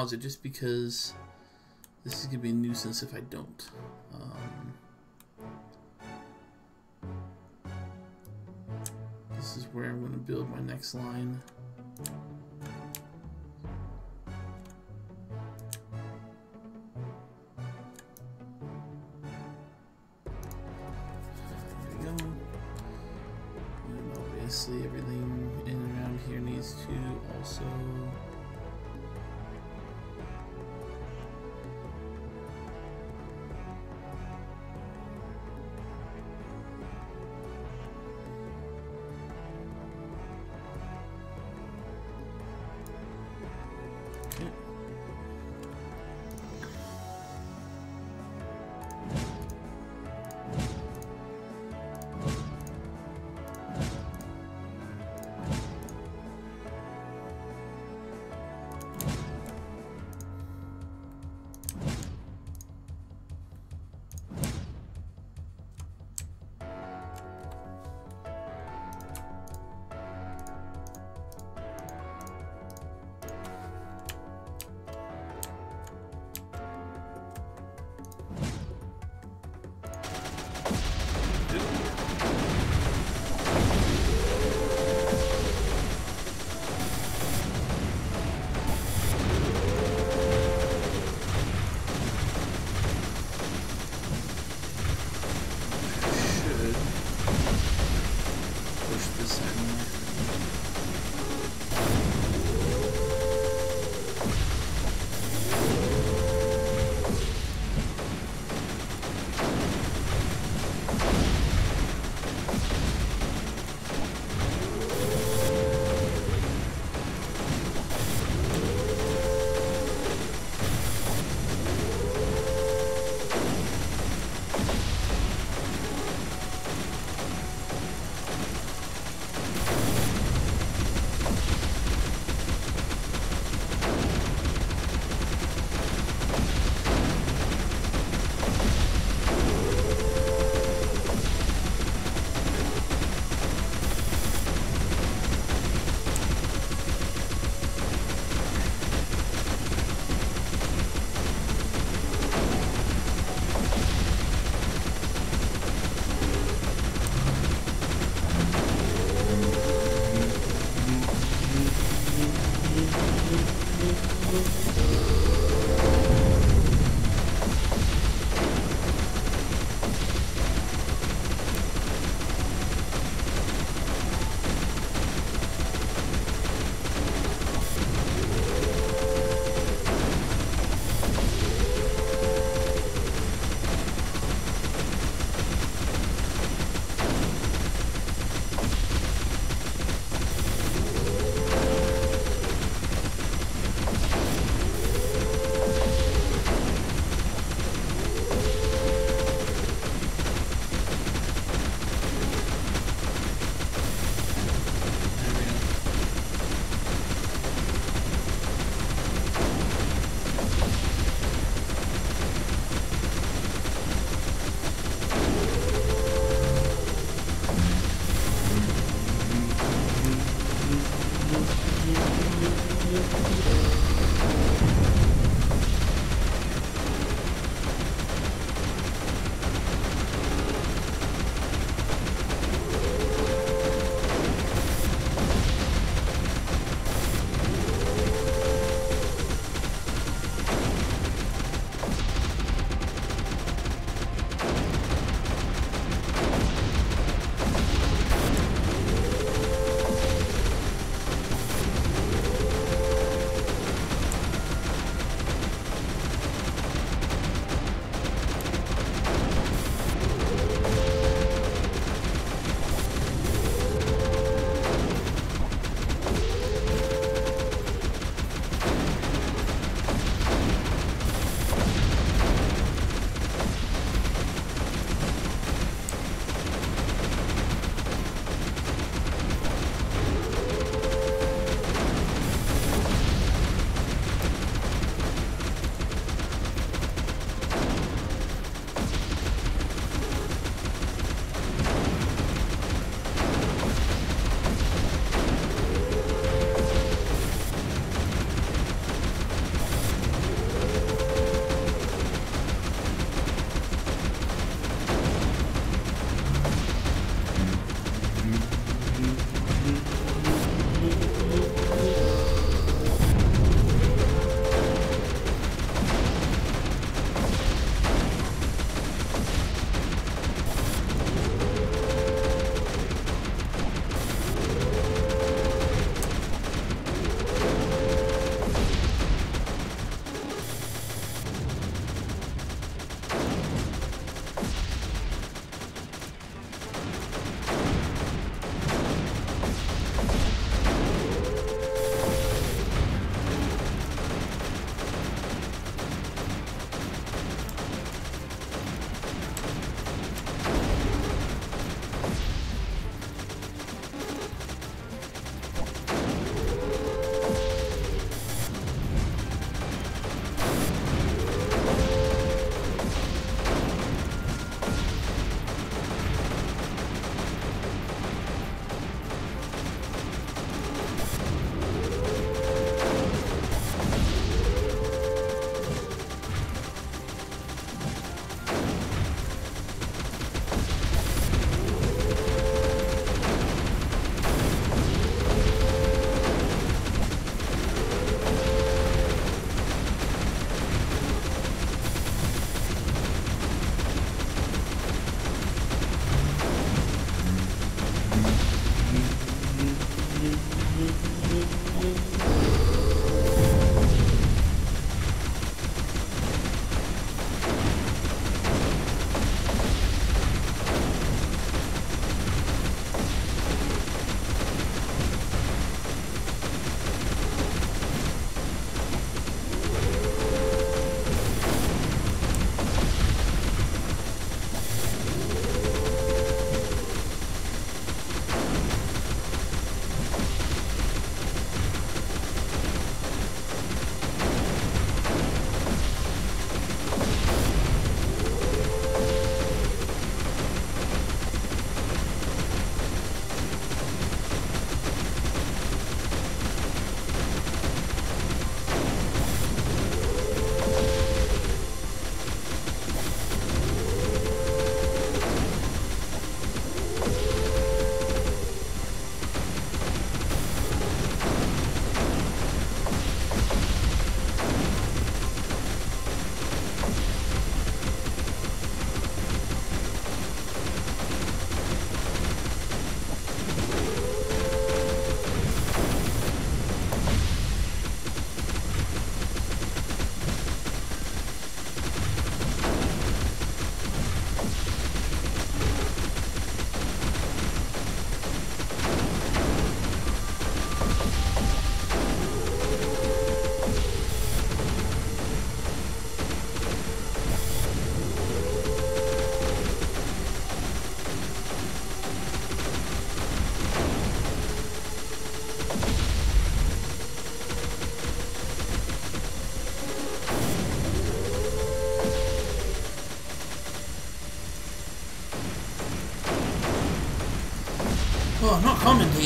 it just because this is going to be a nuisance if I don't. Um, this is where I'm going to build my next line. Obviously everything in and around here needs to also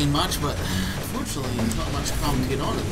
much, but unfortunately, there's not much commentating to get on moment.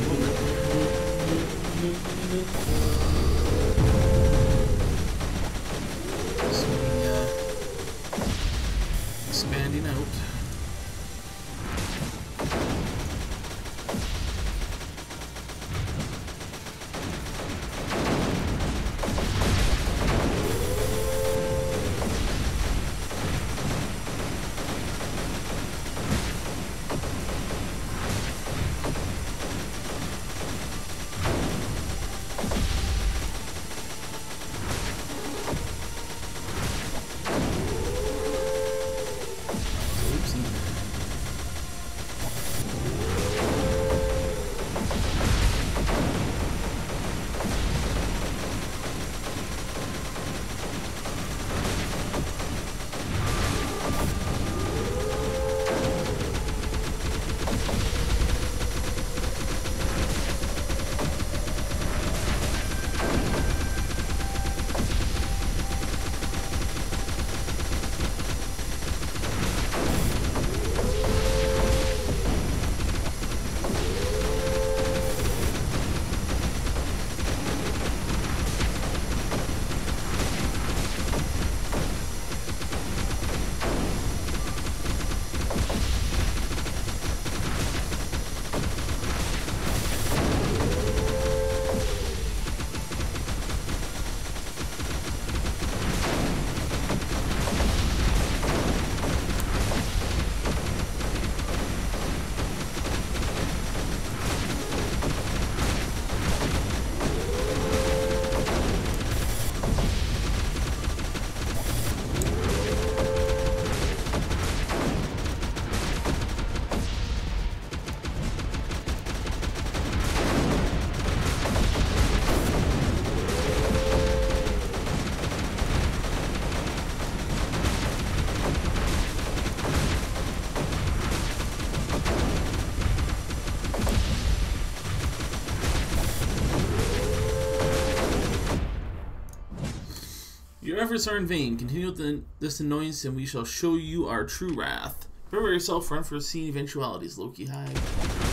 Efforts are in vain. Continue with the, this annoyance, and we shall show you our true wrath. Prepare yourself for unforeseen eventualities, Loki Hive.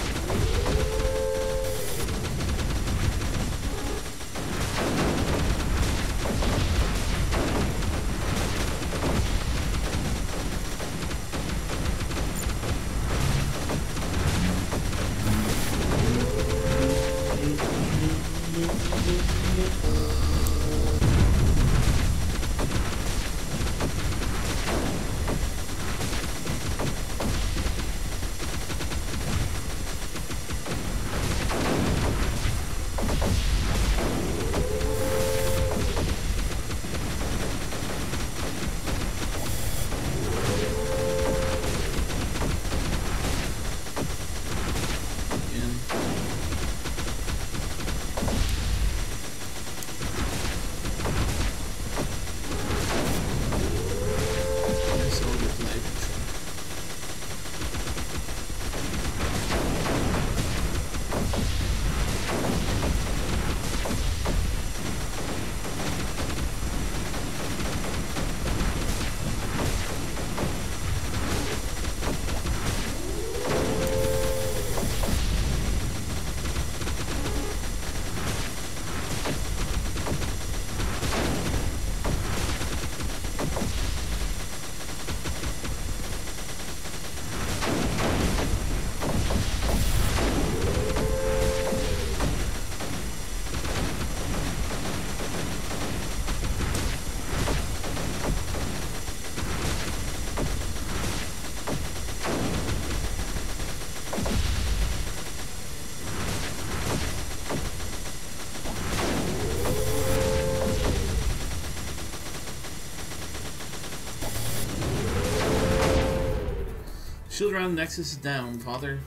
The Nexus is down, Father.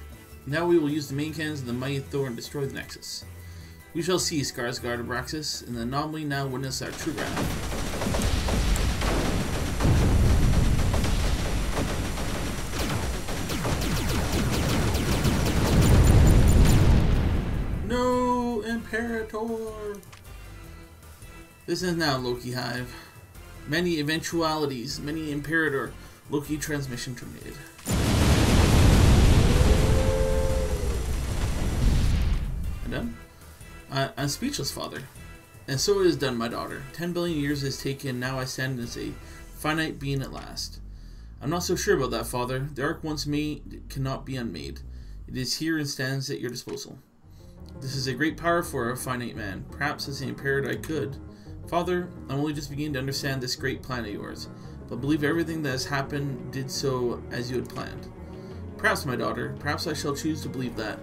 Now we will use the main cannons of the mighty Thor and destroy the Nexus. We shall see, Skarsgård Abraxis, and the anomaly now witness our true wrath. No, Imperator! This is now Loki Hive. Many eventualities, many Imperator. Loki transmission terminated. I, I'm speechless, father. And so it is done, my daughter. Ten billion years is taken, now I stand as a finite being at last. I'm not so sure about that, father. The arc once made cannot be unmade. It is here and stands at your disposal. This is a great power for a finite man. Perhaps as the imperator I could. Father, I'm only just beginning to understand this great plan of yours, but believe everything that has happened did so as you had planned. Perhaps, my daughter, perhaps I shall choose to believe that.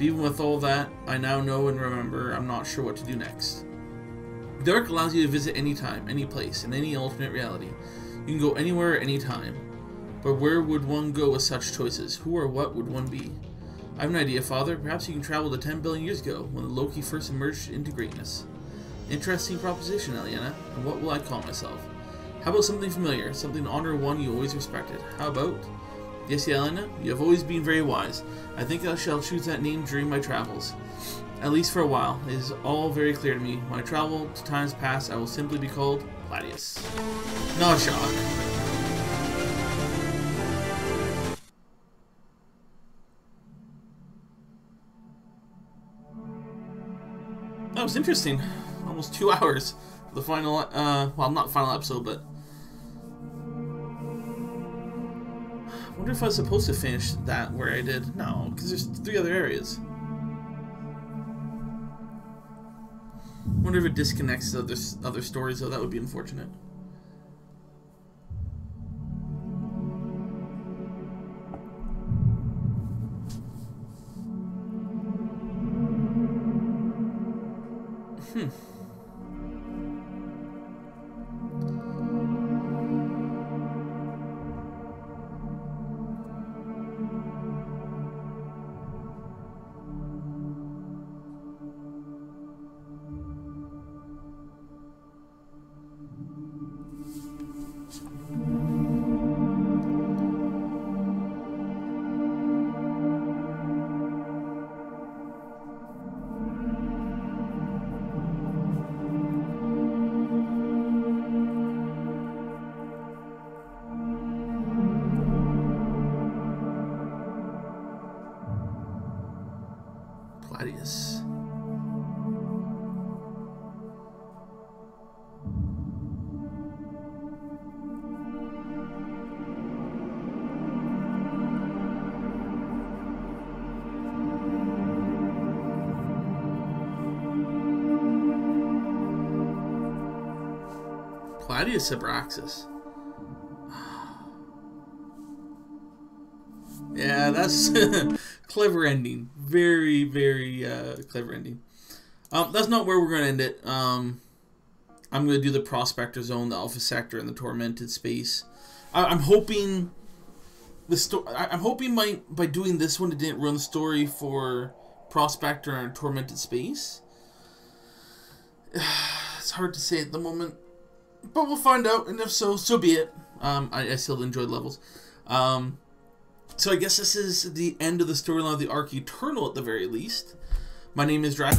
Even with all that, I now know and remember I'm not sure what to do next. The Arc allows you to visit any time, any place, in any alternate reality. You can go anywhere at any time. But where would one go with such choices? Who or what would one be? I have an idea, Father. Perhaps you can travel to 10 billion years ago, when Loki first emerged into greatness. Interesting proposition, Eliana. And what will I call myself? How about something familiar, something to honor one you always respected? How about? Yes, Yelena, you have always been very wise. I think I shall choose that name during my travels. At least for a while. It is all very clear to me. When I travel to times past, I will simply be called Gladius. Not shock. That was interesting. Almost two hours for the final, uh, well, not final episode, but wonder if I was supposed to finish that where I did. No, because there's three other areas. wonder if it disconnects other, other stories, though. That would be unfortunate. Hmm. Abraxis. Yeah, that's clever ending. Very, very uh, clever ending. Um, that's not where we're going to end it. Um, I'm going to do the Prospector Zone, the Alpha Sector, and the Tormented Space. I- I'm hoping the story. I'm hoping by by doing this one, it didn't ruin the story for Prospector and Tormented Space. It's hard to say at the moment, but we'll find out, and if so, so be it. Um, I, I still enjoyed levels. Um, so I guess this is the end of the storyline of the Arc Eternal at the very least. My name is Drac.